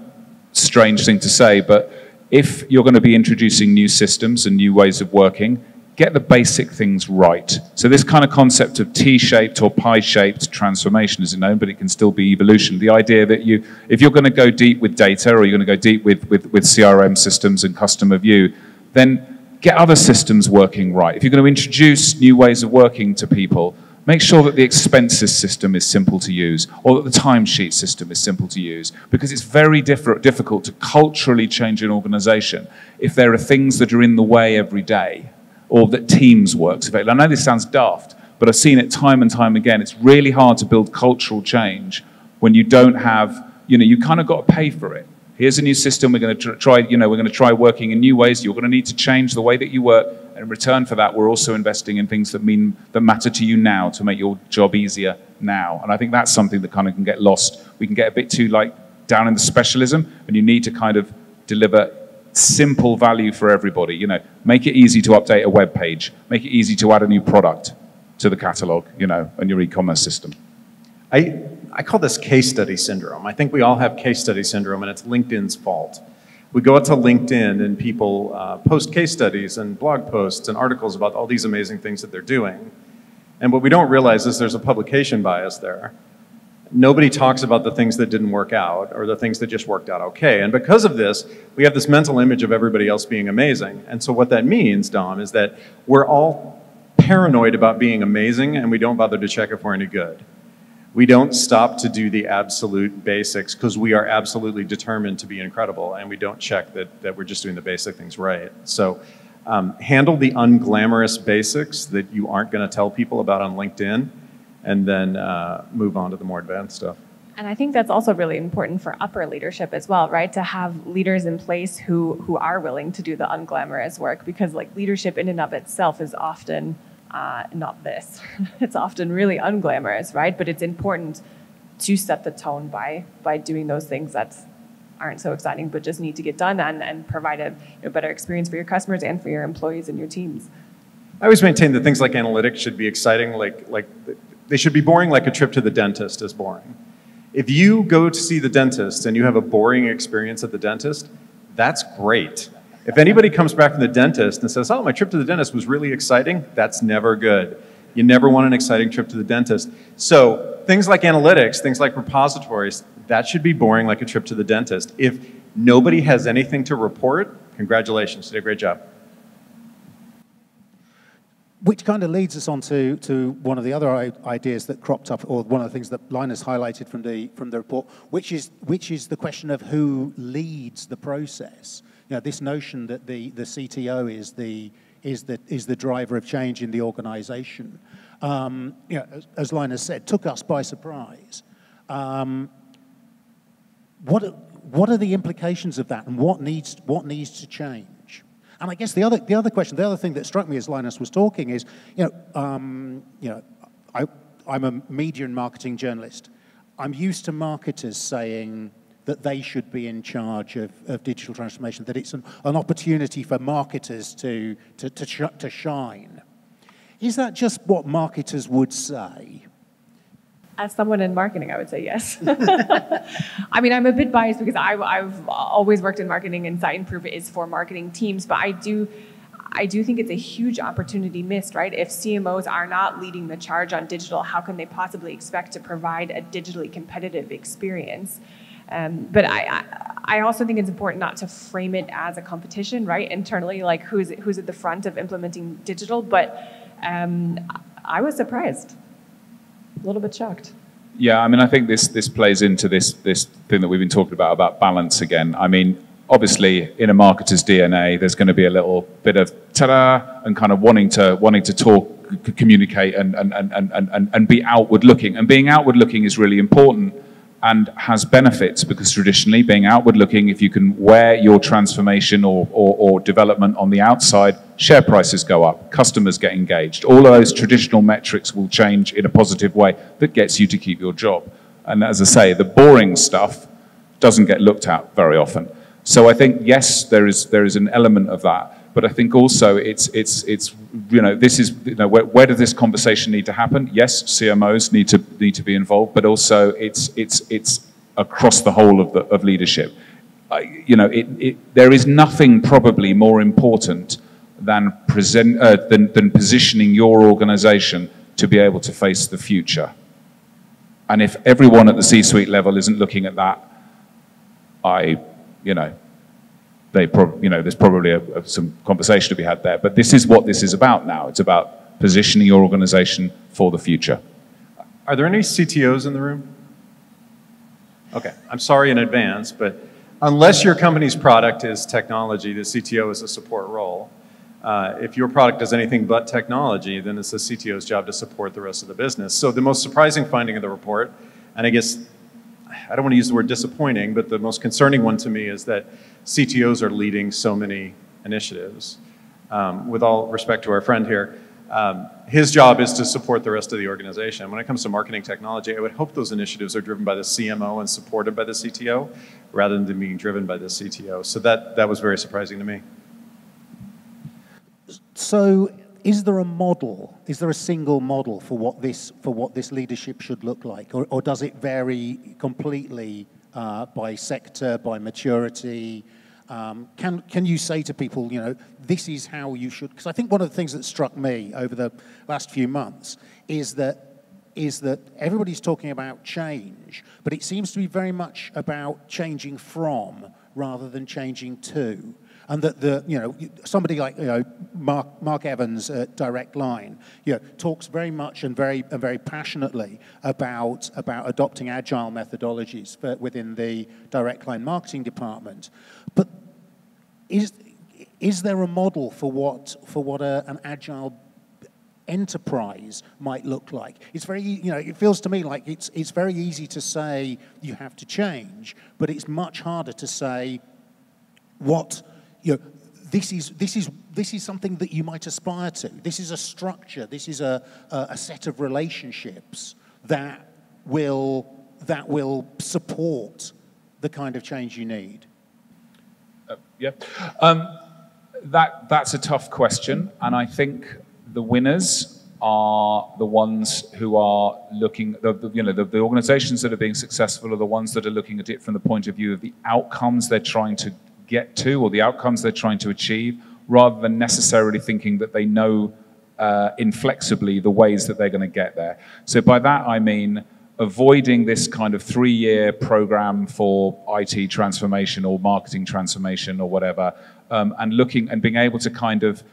strange thing to say, but if you're going to be introducing new systems and new ways of working, get the basic things right. So this kind of concept of T-shaped or pie-shaped transformation isn't known, but it can still be evolution. The idea that you, if you're going to go deep with data or you're going to go deep with, with, with CRM systems and customer view, then get other systems working right. If you're going to introduce new ways of working to people, make sure that the expenses system is simple to use or that the timesheet system is simple to use because it's very difficult to culturally change an organization if there are things that are in the way every day or that teams works. I know this sounds daft, but I've seen it time and time again. It's really hard to build cultural change when you don't have, you know, you kind of got to pay for it. Here's a new system. We're going to try, you know, we're going to try working in new ways. You're going to need to change the way that you work. In return for that, we're also investing in things that mean that matter to you now to make your job easier now. And I think that's something that kind of can get lost. We can get a bit too like down in the specialism, and you need to kind of deliver simple value for everybody. You know, make it easy to update a web page, make it easy to add a new product to the catalog, you know, and your e-commerce system. I, I call this case study syndrome. I think we all have case study syndrome, and it's LinkedIn's fault. We go out to LinkedIn and people uh, post case studies and blog posts and articles about all these amazing things that they're doing. And what we don't realize is there's a publication bias there. Nobody talks about the things that didn't work out or the things that just worked out okay. And because of this, we have this mental image of everybody else being amazing. And so what that means, Dom, is that we're all paranoid about being amazing and we don't bother to check if we're any good. We don't stop to do the absolute basics because we are absolutely determined to be incredible and we don't check that, that we're just doing the basic things right. So um, handle the unglamorous basics that you aren't going to tell people about on LinkedIn and then uh, move on to the more advanced stuff. And I think that's also really important for upper leadership as well, right? To have leaders in place who who are willing to do the unglamorous work because like leadership in and of itself is often uh, not this. it's often really unglamorous, right? But it's important to set the tone by by doing those things that aren't so exciting, but just need to get done and, and provide a you know, better experience for your customers and for your employees and your teams. I always maintain that things like analytics should be exciting, like like they should be boring, like a trip to the dentist is boring. If you go to see the dentist and you have a boring experience at the dentist, that's great. If anybody comes back from the dentist and says, oh, my trip to the dentist was really exciting, that's never good. You never want an exciting trip to the dentist. So things like analytics, things like repositories, that should be boring like a trip to the dentist. If nobody has anything to report, congratulations, you did a great job. Which kind of leads us on to, to one of the other ideas that cropped up, or one of the things that Linus highlighted from the, from the report, which is, which is the question of who leads the process you know, this notion that the, the CTO is the, is, the, is the driver of change in the organization, um, you know, as, as Linus said, took us by surprise. Um, what, what are the implications of that and what needs, what needs to change? And I guess the other, the other question, the other thing that struck me as Linus was talking is, you know, um, you know I, I'm a media and marketing journalist. I'm used to marketers saying, that they should be in charge of, of digital transformation, that it's an, an opportunity for marketers to, to, to, sh to shine. Is that just what marketers would say? As someone in marketing, I would say yes. I mean, I'm a bit biased because I, have always worked in marketing, and Siteimprove is for marketing teams. But I do, I do think it's a huge opportunity missed, right? If CMOs are not leading the charge on digital, how can they possibly expect to provide a digitally competitive experience? Um, but I, I also think it's important not to frame it as a competition, right? Internally, like who's who's at the front of implementing digital. But um, I was surprised, a little bit shocked. Yeah, I mean, I think this this plays into this this thing that we've been talking about about balance again. I mean, obviously, in a marketer's DNA, there's going to be a little bit of ta-da and kind of wanting to wanting to talk, communicate, and and and and and, and be outward looking. And being outward looking is really important and has benefits because traditionally, being outward looking, if you can wear your transformation or, or, or, development on the outside, share prices go up, customers get engaged. All of those traditional metrics will change in a positive way that gets you to keep your job. And as I say, the boring stuff doesn't get looked at very often. So I think, yes, there is, there is an element of that. But I think also it's, it's, it's you know, this is, you know, where, where does this conversation need to happen? Yes, CMOs need to, need to be involved, but also it's, it's, it's across the whole of, the, of leadership. Uh, you know, it, it, there is nothing probably more important than, present, uh, than, than positioning your organization to be able to face the future. And if everyone at the C-suite level isn't looking at that, I, you know, they you know, there's probably a, a, some conversation to be had there. But this is what this is about now. It's about positioning your organization for the future. Are there any CTOs in the room? Okay, I'm sorry in advance, but unless your company's product is technology, the CTO is a support role. Uh, if your product does anything but technology, then it's the CTO's job to support the rest of the business. So the most surprising finding of the report, and I guess I don't want to use the word disappointing, but the most concerning one to me is that CTOs are leading so many initiatives. Um, with all respect to our friend here, um, his job is to support the rest of the organization. When it comes to marketing technology, I would hope those initiatives are driven by the CMO and supported by the CTO rather than being driven by the CTO. So that, that was very surprising to me. So is there a model? Is there a single model for what this, for what this leadership should look like? Or, or does it vary completely uh, by sector, by maturity, um, can, can you say to people, you know, this is how you should? Because I think one of the things that struck me over the last few months is that is that everybody's talking about change, but it seems to be very much about changing from rather than changing to. And that the, you know, somebody like, you know, Mark, Mark Evans at Direct Line, you know, talks very much and very, and very passionately about, about adopting agile methodologies for, within the Direct Line marketing department. But is, is there a model for what, for what a, an agile enterprise might look like. It's very, you know, it feels to me like it's, it's very easy to say you have to change, but it's much harder to say what, you know, this is, this is, this is something that you might aspire to. This is a structure, this is a, a, a set of relationships that will, that will support the kind of change you need. Uh, yeah. Um, that, that's a tough question, and I think the winners are the ones who are looking, the, the, you know, the, the organizations that are being successful are the ones that are looking at it from the point of view of the outcomes they're trying to get to or the outcomes they're trying to achieve, rather than necessarily thinking that they know uh, inflexibly the ways that they're going to get there. So by that I mean avoiding this kind of three-year program for IT transformation or marketing transformation or whatever, um, and looking and being able to kind of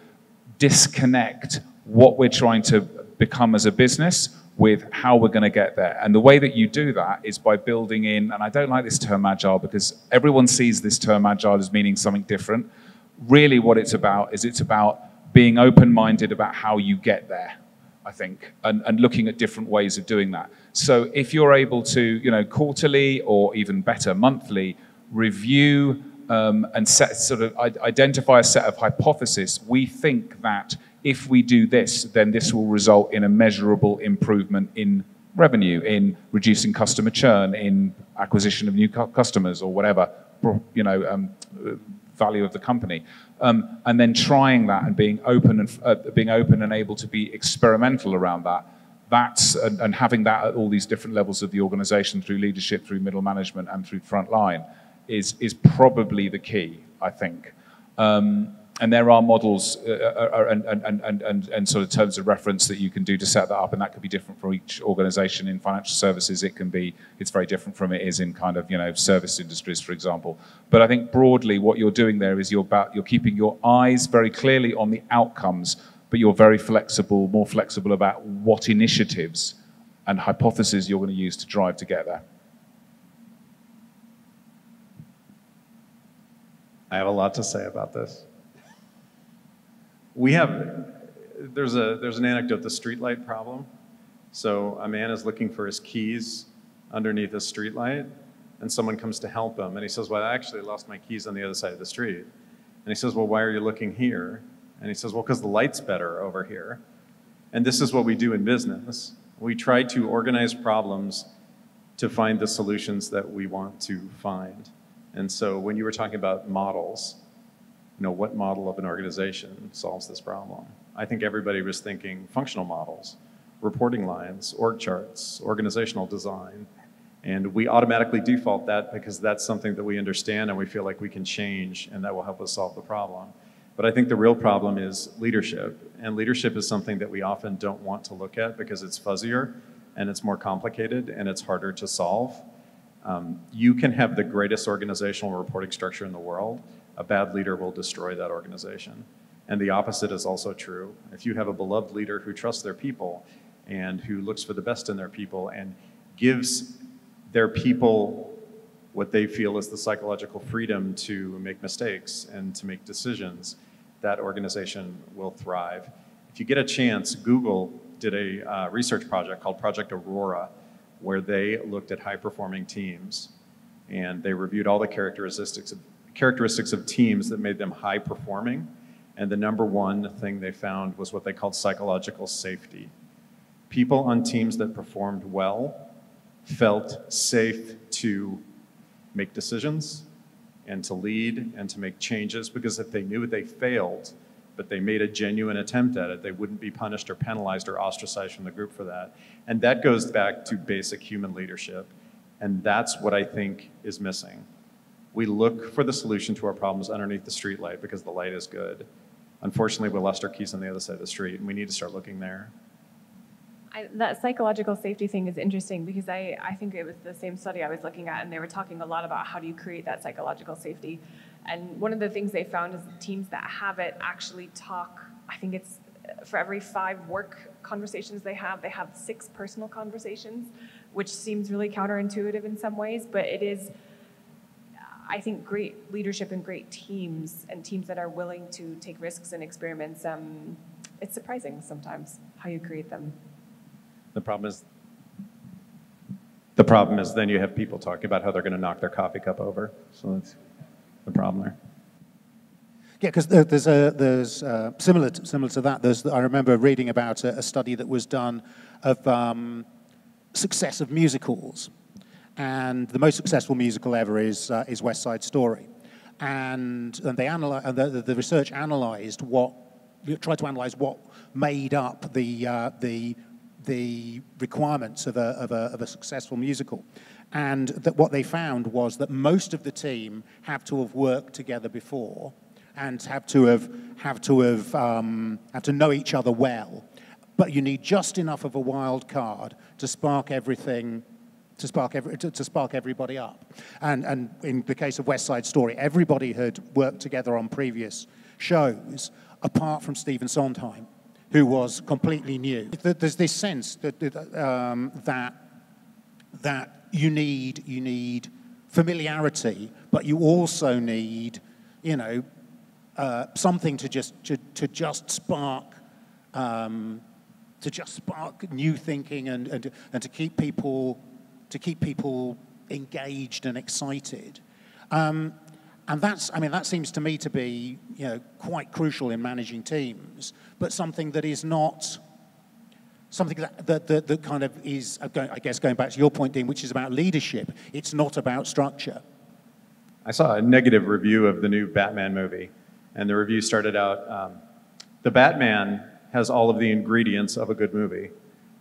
disconnect what we're trying to become as a business with how we're going to get there. And the way that you do that is by building in, and I don't like this term agile because everyone sees this term agile as meaning something different. Really, what it's about is it's about being open minded about how you get there. I think, and, and looking at different ways of doing that. So if you're able to, you know, quarterly or even better, monthly, review um, and set, sort of identify a set of hypotheses, we think that if we do this, then this will result in a measurable improvement in revenue, in reducing customer churn, in acquisition of new cu customers or whatever, you know, um, value of the company. Um, and then trying that and being open and uh, being open and able to be experimental around that. That's and, and, having that at all these different levels of the organization through leadership, through middle management, and through frontline is is probably the key. I think. Um, and there are models uh, uh, uh, and, and, and, and, and sort of terms of reference that you can do to set that up, and that could be different for each organization. In financial services, it can be, it's very different from it is in kind of, you know, service industries, for example. But I think broadly what you're doing there is you're, about, you're keeping your eyes very clearly on the outcomes, but you're very flexible, more flexible about what initiatives and hypotheses you're going to use to drive to get there. I have a lot to say about this we have, there's, a, there's an anecdote, the streetlight problem. So a man is looking for his keys underneath a streetlight, and someone comes to help him, and he says, well, I actually lost my keys on the other side of the street. And he says, well, why are you looking here? And he says, well, because the light's better over here. And this is what we do in business. We try to organize problems to find the solutions that we want to find. And so when you were talking about models, you know, what model of an organization solves this problem? I think everybody was thinking functional models, reporting lines, org charts, organizational design. And we automatically default that because that's something that we understand and we feel like we can change and that will help us solve the problem. But I think the real problem is leadership. And leadership is something that we often don't want to look at because it's fuzzier and it's more complicated and it's harder to solve. Um, you can have the greatest organizational reporting structure in the world, a bad leader will destroy that organization. And the opposite is also true. If you have a beloved leader who trusts their people and who looks for the best in their people and gives their people what they feel is the psychological freedom to make mistakes and to make decisions, that organization will thrive. If you get a chance, Google did a uh, research project called Project Aurora, where they looked at high performing teams and they reviewed all the characteristics of, characteristics of teams that made them high performing. And the number one thing they found was what they called psychological safety. People on teams that performed well felt safe to make decisions and to lead and to make changes because if they knew they failed, but they made a genuine attempt at it, they wouldn't be punished or penalized or ostracized from the group for that. And that goes back to basic human leadership. And that's what I think is missing. We look for the solution to our problems underneath the streetlight because the light is good. Unfortunately, we lost our keys on the other side of the street, and we need to start looking there. I, that psychological safety thing is interesting because I, I think it was the same study I was looking at, and they were talking a lot about how do you create that psychological safety. And one of the things they found is teams that have it actually talk, I think it's uh, for every five work conversations they have, they have six personal conversations, which seems really counterintuitive in some ways, but it is, I think, great leadership and great teams and teams that are willing to take risks and experiments. Um, it's surprising sometimes how you create them. The problem is, the problem is then you have people talking about how they're going to knock their coffee cup over. So that's the problem there. Yeah, because there's a there's uh, similar to, similar to that. There's I remember reading about a, a study that was done of um, success of musicals, and the most successful musical ever is uh, is West Side Story, and and they analyze and the, the research analysed what tried to analyze what made up the uh, the the requirements of a, of a, of a successful musical. And that what they found was that most of the team have to have worked together before and have to have, have to have, um, have to know each other well. But you need just enough of a wild card to spark everything to spark, every, to, to, spark everybody up. And, and in the case of West Side Story, everybody had worked together on previous shows, apart from Stephen Sondheim who was completely new. There's this sense that, um, that, that you, need, you need familiarity, but you also need, you know, uh, something to just, to, to just spark, um, to just spark new thinking and, and, and to keep people, to keep people engaged and excited. Um, and that's, I mean, that seems to me to be, you know, quite crucial in managing teams, but something that is not something that, that, that, that kind of is, uh, I guess, going back to your point, Deane, which is about leadership. It's not about structure. I saw a negative review of the new Batman movie, and the review started out um, The Batman has all of the ingredients of a good movie.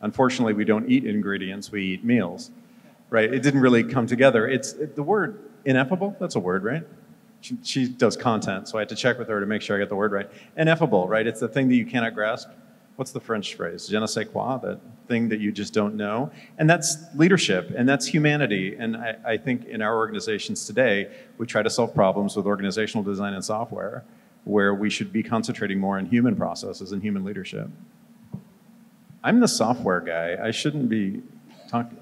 Unfortunately, we don't eat ingredients, we eat meals. Right? It didn't really come together. It's it, the word ineffable, that's a word, right? she, she does content, so I had to check with her to make sure I get the word right. Ineffable, right? It's the thing that you cannot grasp. What's the French phrase? Je ne sais quoi, that thing that you just don't know. And that's leadership, and that's humanity. And I, I think in our organizations today, we try to solve problems with organizational design and software, where we should be concentrating more on human processes and human leadership. I'm the software guy. I shouldn't be talking.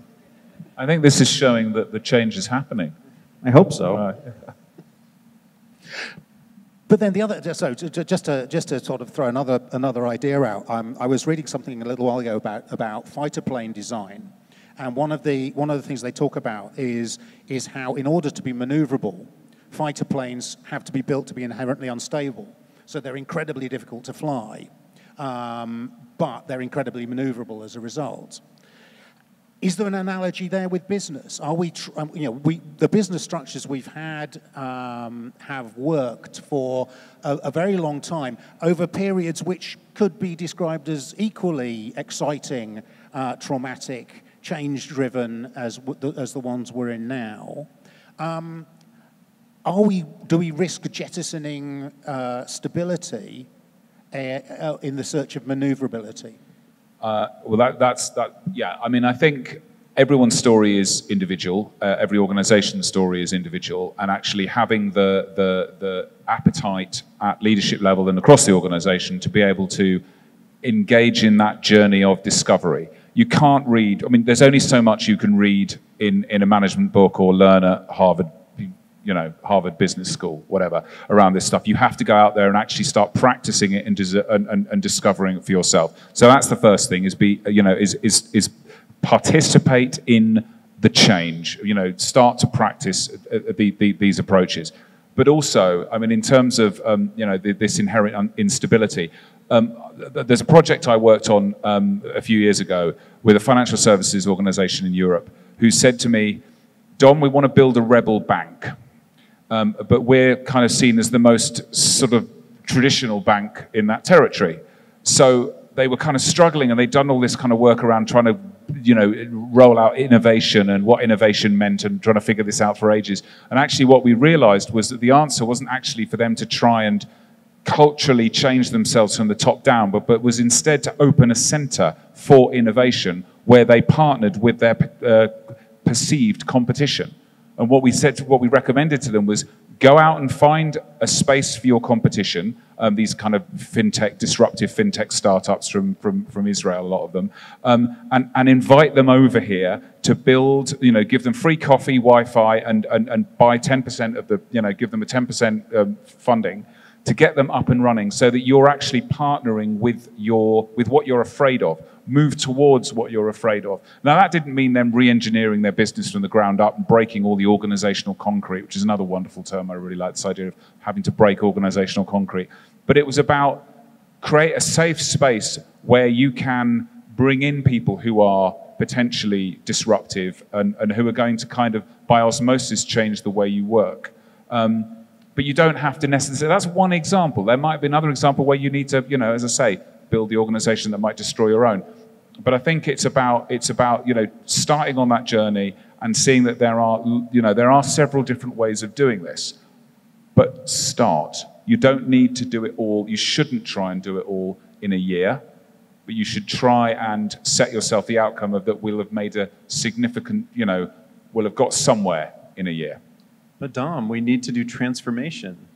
I think this is showing that the change is happening. I hope so. But then the other, so just to, just to sort of throw another, another idea out, um, I was reading something a little while ago about, about fighter plane design. And one of, the, one of the things they talk about is, is how, in order to be maneuverable, fighter planes have to be built to be inherently unstable. So they're incredibly difficult to fly, um, but they're incredibly maneuverable as a result. Is there an analogy there with business? Are we, um, you know, we, the business structures we've had um, have worked for a, a, very long time over periods which could be described as equally exciting, uh, traumatic, change-driven as, as the ones we're in now. Um, are we, do we risk jettisoning uh, stability uh, uh in the search of maneuverability? Uh, well, that, that's that. Yeah, I mean, I think everyone's story is individual. Uh, every organization's story is individual, and actually having the the the appetite at leadership level and across the organization to be able to engage in that journey of discovery. You can't read. I mean, there's only so much you can read in in a management book or learn at Harvard you know, Harvard Business School, whatever, around this stuff. You have to go out there and actually start practicing it and, and, and, and discovering it for yourself. So that's the first thing: is be, you know, is is is participate in the change, you know, start to practice uh, uh, the, the, these approaches. But also, I mean, in terms of, um, you know, the, this inherent instability, um, th there's a project I worked on um, a few years ago with a financial services organization in Europe who said to me, Don, we want to build a rebel bank. Um, but we're kind of seen as the most sort of traditional bank in that territory. So they were kind of struggling and they'd done all this kind of work around trying to, you know, roll out innovation and what innovation meant and trying to figure this out for ages. And actually what we realized was that the answer wasn't actually for them to try and culturally change themselves from the top down, but, but was instead to open a center for innovation where they partnered with their uh, perceived competition. And what we said, what we recommended to them was go out and find a space for your competition. Um, these kind of fintech, disruptive fintech startups from, from, from Israel, a lot of them, um, and, and invite them over here to build, you know, give them free coffee, Wi-Fi, and, and, and buy 10% of the, you know, give them a 10% um, funding to get them up and running so that you're actually partnering with your with what you're afraid of move towards what you're afraid of now that didn't mean them re-engineering their business from the ground up and breaking all the organizational concrete which is another wonderful term i really like this idea of having to break organizational concrete but it was about create a safe space where you can bring in people who are potentially disruptive and, and who are going to kind of by osmosis change the way you work um, but you don't have to necessarily. That's one example. There might be another example where you need to, you know, as I say, build the organization that might destroy your own. But I think it's about it's about you know starting on that journey and seeing that there are you know there are several different ways of doing this. But start. You don't need to do it all. You shouldn't try and do it all in a year but you should try and set yourself the outcome of that we'll have made a significant, you know, we'll have got somewhere in a year. Dom, we need to do transformation.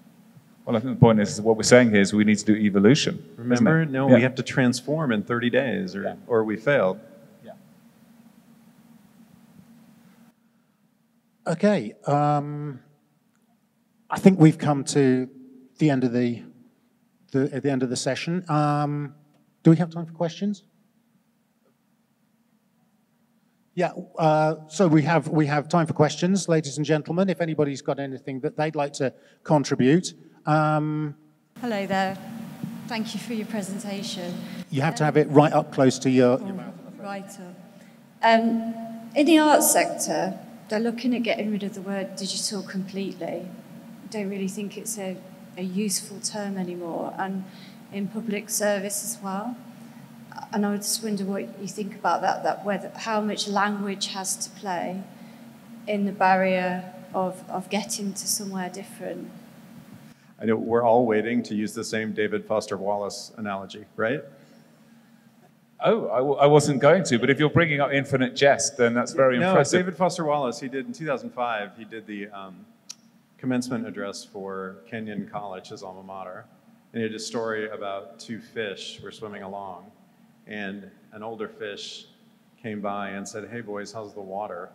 Well, I think the point is what we're saying here is we need to do evolution. Remember? No, yeah. we have to transform in 30 days or, yeah. or we failed. Yeah. Okay. Um, I think we've come to the end of the, the, at the end of the session. Um, do we have time for questions? Yeah, uh, so we have, we have time for questions, ladies and gentlemen, if anybody's got anything that they'd like to contribute. Um, Hello there. Thank you for your presentation. You have to have it right up close to your, your mouth. Right up. Um, in the arts sector, they're looking at getting rid of the word digital completely. I don't really think it's a, a useful term anymore, and in public service as well and I would just wonder what you think about that, that whether, how much language has to play in the barrier of, of getting to somewhere different. I know we're all waiting to use the same David Foster Wallace analogy, right? Oh, I w- I wasn't going to, but if you're bringing up Infinite Jest, then that's very no, impressive. David Foster Wallace, he did in 2005, he did the um, commencement address for Kenyon College, his alma mater. And he had a story about two fish were swimming along and an older fish came by and said, Hey, boys, how's the water?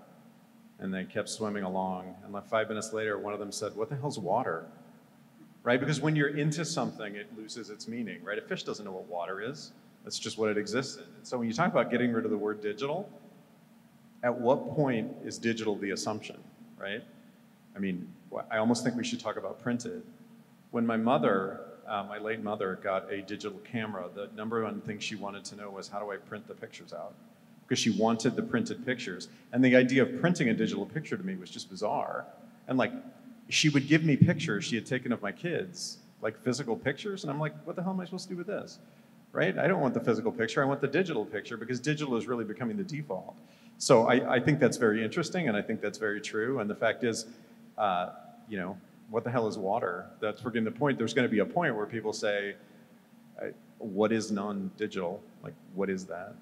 And they kept swimming along. And like five minutes later, one of them said, What the hell's water? Right? Because when you're into something, it loses its meaning, right? A fish doesn't know what water is, that's just what it exists in. And so when you talk about getting rid of the word digital, at what point is digital the assumption, right? I mean, I almost think we should talk about printed. When my mother uh, my late mother got a digital camera, the number one thing she wanted to know was how do I print the pictures out? Because she wanted the printed pictures. And the idea of printing a digital picture to me was just bizarre. And like, she would give me pictures she had taken of my kids, like physical pictures, and I'm like, what the hell am I supposed to do with this? Right? I don't want the physical picture, I want the digital picture because digital is really becoming the default. So I, I think that's very interesting, and I think that's very true. And the fact is, uh, you know, what the hell is water? That's we're the point. There's going to be a point where people say, what is non-digital? Like, what is that?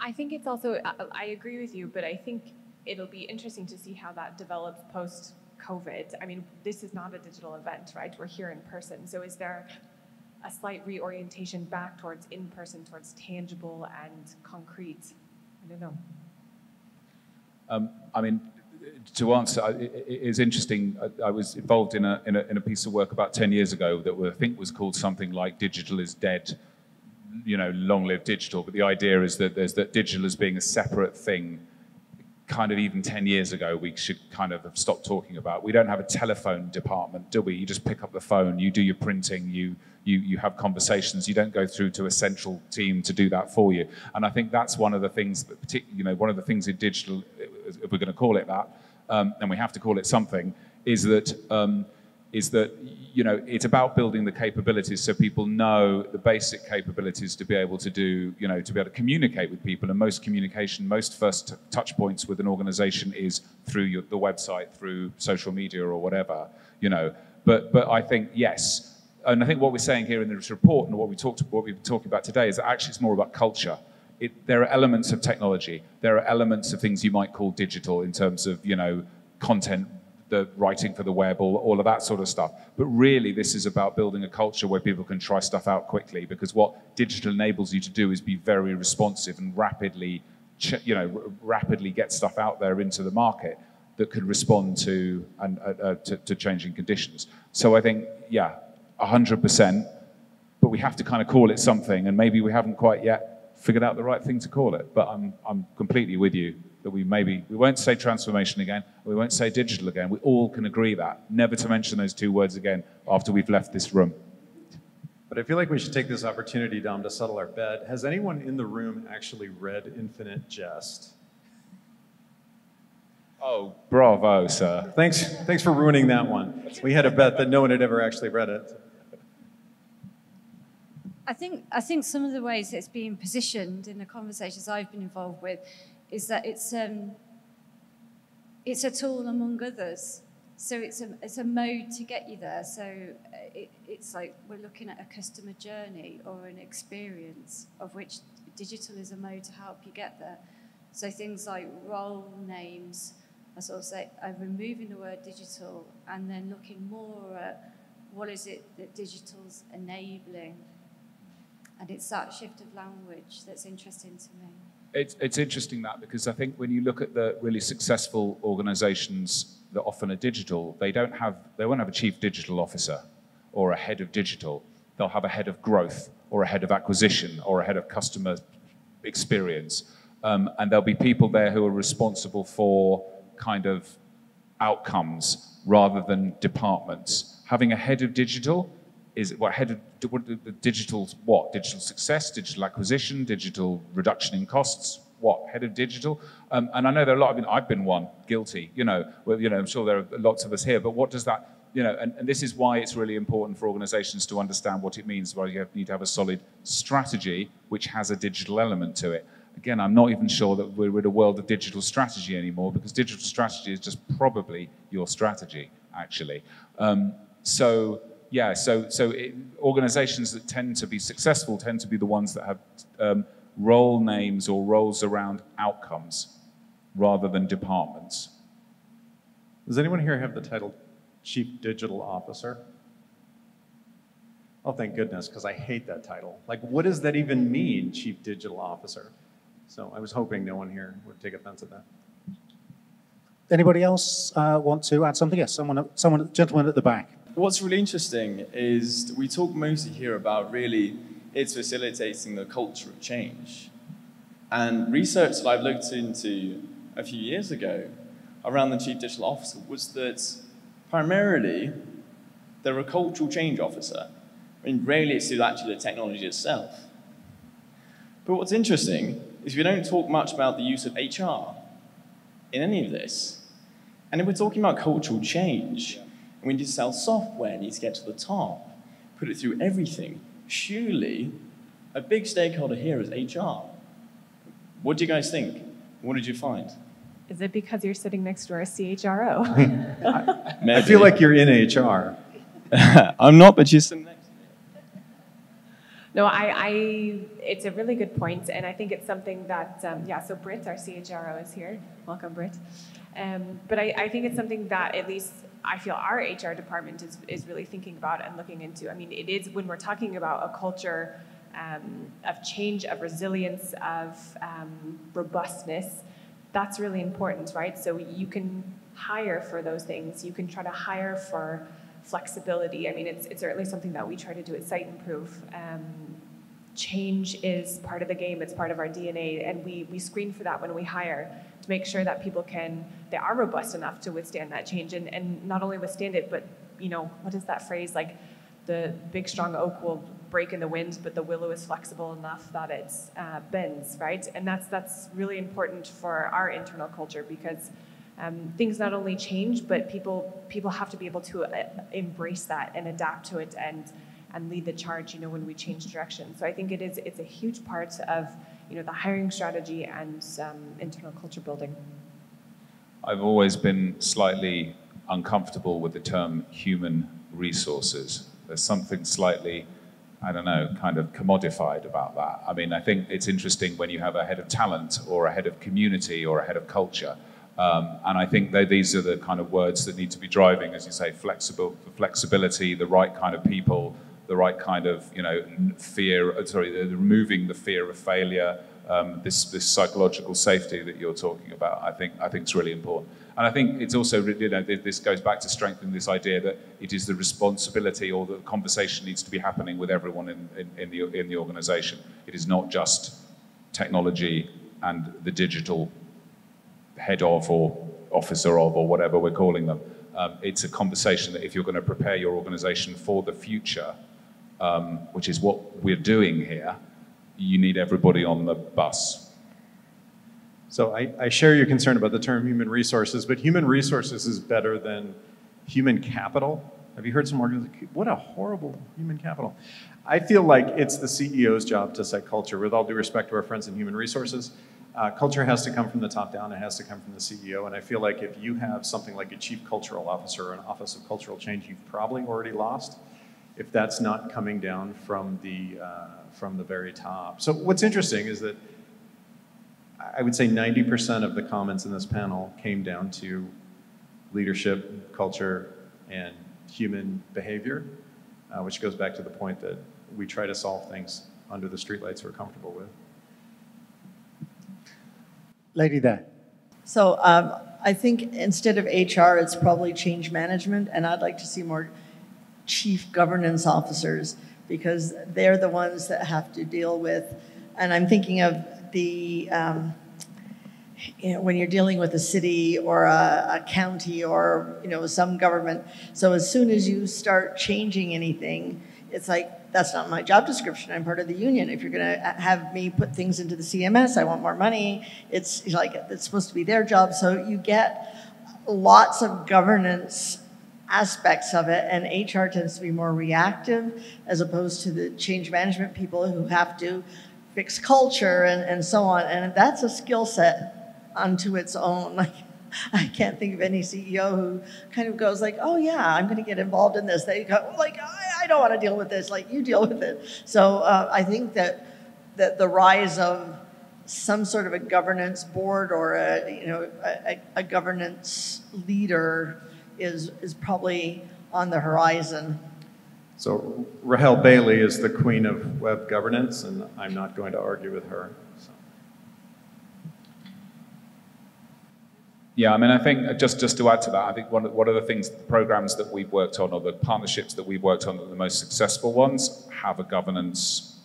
I think it's also, I agree with you, but I think it'll be interesting to see how that develops post COVID. I mean, this is not a digital event, right? We're here in person. So is there a slight reorientation back towards in person, towards tangible and concrete? I don't know. Um, I mean, to answer, it is interesting. I was involved in a, in a, in a piece of work about 10 years ago that I think was called something like Digital is Dead, you know, long live digital, but the idea is that there's that digital as being a separate thing kind of even 10 years ago we should kind of have stopped talking about. We don't have a telephone department, do we? You just pick up the phone, you do your printing, you you you have conversations. You don't go through to a central team to do that for you. And I think that's one of the things that particularly, you know, one of the things in digital, if we're going to call it that, um, and we have to call it something, is that um, is that you know it's about building the capabilities so people know the basic capabilities to be able to do you know to be able to communicate with people. And most communication most first touch points with an organization is through your, the website through social media or whatever you know. But but i think yes. And i think what we're saying here in this report and what we talked what we've been talking about today is that actually it's more about culture. It, there are elements of technology. There are elements of things you might call digital in terms of you know content the writing for the web, all, all of that sort of stuff. But really, this is about building a culture where people can try stuff out quickly because what digital enables you to do is be very responsive and rapidly, you know, rapidly get stuff out there into the market that could respond to and uh, uh, to, to changing conditions. So I think, yeah, 100%, but we have to kind of call it something, and maybe we haven't quite yet figured out the right thing to call it. But I'm, I'm completely with you that we maybe, we won't say transformation again, we won't say digital again. We all can agree that. Never to mention those two words again after we've left this room. But I feel like we should take this opportunity, Dom, to settle our bet. Has anyone in the room actually read Infinite Jest? Oh, bravo, sir. Thanks, thanks for ruining that one. We had a bet that no one had ever actually read it. I think, I think some of the ways it's being positioned in the conversations I've been involved with is that it's, um, it's a tool among others. So it's a, it's a mode to get you there. So uh, it, it's like we're looking at a customer journey or an experience of which digital is a mode to help you get there. So things like role names, I sort of say, are removing the word digital and then looking more at what is it that digital's enabling. And it's that shift of language that's interesting to me. It's, it's interesting that because I think when you look at the really successful organizations that often are digital, they don't have, they won't have a chief digital officer or a head of digital. They'll have a head of growth or a head of acquisition or a head of customer experience. Um, and there'll be people there who are responsible for kind of outcomes rather than departments. Having a head of digital is what head of what, digital what digital success, digital acquisition, digital reduction in costs. What head of digital? Um, and I know there are a lot. Mean, I've been one guilty. You know, well, you know, I'm sure there are lots of us here. But what does that? You know, and, and this is why it's really important for organisations to understand what it means. Why you need to have a solid strategy which has a digital element to it. Again, I'm not even sure that we're in a world of digital strategy anymore because digital strategy is just probably your strategy, actually. Um, so yeah, so, so it, organizations that tend to be successful tend to be the ones that have um, role names or roles around outcomes rather than departments. Does anyone here have the title Chief Digital Officer? Oh, thank goodness, because I hate that title. Like, what does that even mean, Chief Digital Officer? So I was hoping no one here would take offense at that. Anybody else uh, want to add something? Yes, someone, someone, gentleman at the back what's really interesting is we talk mostly here about really it's facilitating the culture of change. And research that I've looked into a few years ago around the chief digital officer was that primarily they're a cultural change officer. I mean, rarely it's to actually the technology itself. But what's interesting is we don't talk much about the use of HR in any of this. And if we're talking about cultural change, we need to sell software, needs to get to the top, put it through everything. Surely, a big stakeholder here is HR. What do you guys think? What did you find? Is it because you're sitting next to our CHRO? I feel like you're in HR. I'm not, but you're sitting next to me. No, I, I, it's a really good point, and I think it's something that, um, yeah, so Britt, our CHRO, is here. Welcome, Britt. Um, but I, I think it's something that at least I feel our HR department is, is really thinking about and looking into. I mean, it is when we're talking about a culture um, of change, of resilience, of um, robustness, that's really important, right? So you can hire for those things. You can try to hire for flexibility. I mean, it's, it's certainly something that we try to do at Siteimprove. Um, change is part of the game. It's part of our DNA, and we we screen for that when we hire to make sure that people can they are robust enough to withstand that change, and and not only withstand it, but you know what is that phrase like the big strong oak will break in the wind, but the willow is flexible enough that it uh, bends, right? And that's that's really important for our internal culture because um, things not only change, but people people have to be able to uh, embrace that and adapt to it and and lead the charge. You know, when we change direction. So I think it is it's a huge part of you know the hiring strategy and um, internal culture building. I've always been slightly uncomfortable with the term human resources. There's something slightly I don't know, kind of commodified about that. I mean, I think it's interesting when you have a head of talent or a head of community or a head of culture. Um, and I think these are the kind of words that need to be driving, as you say, flexible, flexibility, the right kind of people, the right kind of, you know, fear, uh, sorry, the, removing the fear of failure, um, this, this psychological safety that you're talking about, I think, I think it's really important. And I think it's also, you know, this goes back to strengthening this idea that it is the responsibility or the conversation needs to be happening with everyone in, in, in the, in the organization. It is not just technology and the digital head of or officer of or whatever we're calling them. Um, it's a conversation that if you're going to prepare your organization for the future, um, which is what we're doing here, you need everybody on the bus. So I, I, share your concern about the term human resources, but human resources is better than human capital. Have you heard some organizations? What a horrible human capital. I feel like it's the CEO's job to set culture. With all due respect to our friends in human resources, uh, culture has to come from the top down. It has to come from the CEO. And I feel like if you have something like a chief cultural officer or an office of cultural change, you've probably already lost. If that's not coming down from the uh, from the very top. So what's interesting is that I would say 90% of the comments in this panel came down to leadership, culture, and human behavior, uh, which goes back to the point that we try to solve things under the streetlights we're comfortable with. Lady there. So um, I think instead of HR, it's probably change management, and I'd like to see more chief governance officers because they're the ones that have to deal with, and I'm thinking of the, um, you know, when you're dealing with a city or a, a, county or, you know, some government. So as soon as you start changing anything, it's like, that's not my job description. I'm part of the union. If you're going to have me put things into the CMS, I want more money. It's like, it's supposed to be their job. So you get lots of governance aspects of it, and HR tends to be more reactive as opposed to the change management people who have to fix culture and, and so on. And that's a skill set unto its own. Like, I can't think of any CEO who kind of goes like, "Oh yeah, I'm going to get involved in this." They go like, "I, I don't want to deal with this." Like you deal with it. So uh, I think that that the rise of some sort of a governance board or a you know a, a governance leader is is probably on the horizon. So Rahel Bailie is the queen of web governance, and I'm not going to argue with her. So. Yeah, I mean, I think just, just to add to that, I think one of, one of the things, the programs that we've worked on, or the partnerships that we've worked on, the most successful ones, have a governance,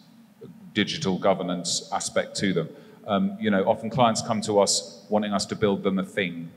digital governance aspect to them. Um, you know, often clients come to us wanting us to build them a thing.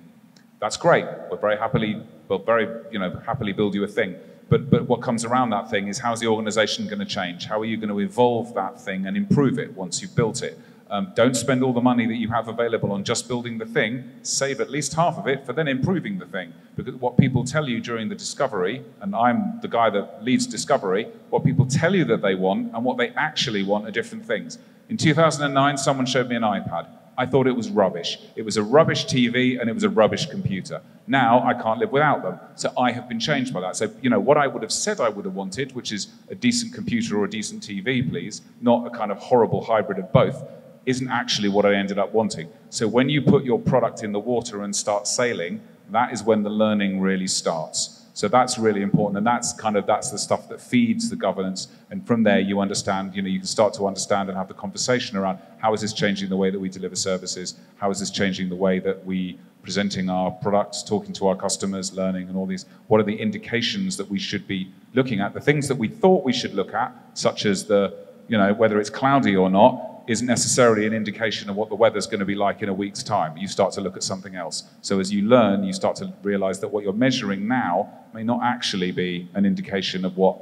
That's great. We're very happily, we'll very, you know, happily build you a thing. But, but what comes around that thing is how's the organization going to change? How are you going to evolve that thing and improve it once you've built it? Um, don't spend all the money that you have available on just building the thing. Save at least half of it for then improving the thing. Because what people tell you during the discovery, and I'm the guy that leads discovery, what people tell you that they want and what they actually want are different things. In 2009, someone showed me an iPad. I thought it was rubbish. It was a rubbish TV and it was a rubbish computer. Now I can't live without them. So I have been changed by that. So, you know, what I would have said I would have wanted, which is a decent computer or a decent TV, please, not a kind of horrible hybrid of both, isn't actually what I ended up wanting. So when you put your product in the water and start sailing, that is when the learning really starts. So that's really important, and that's kind of that's the stuff that feeds the governance. And from there, you understand. You know, you can start to understand and have the conversation around how is this changing the way that we deliver services? How is this changing the way that we presenting our products, talking to our customers, learning, and all these? What are the indications that we should be looking at? The things that we thought we should look at, such as the you know, whether it's cloudy or not isn't necessarily an indication of what the weather's going to be like in a week's time. You start to look at something else. So as you learn, you start to realize that what you're measuring now may not actually be an indication of what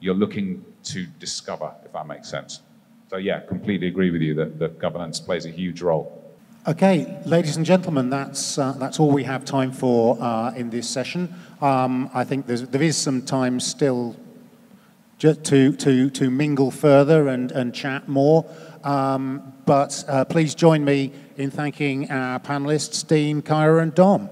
you're looking to discover, if that makes sense. So yeah, completely agree with you that, that governance plays a huge role. Okay, ladies and gentlemen, that's, uh, that's all we have time for uh, in this session. Um, I think there's, there is some time still to, to, to mingle further and, and chat more. Um, but uh, please join me in thanking our panelists, Deane, Kyra, and Dom.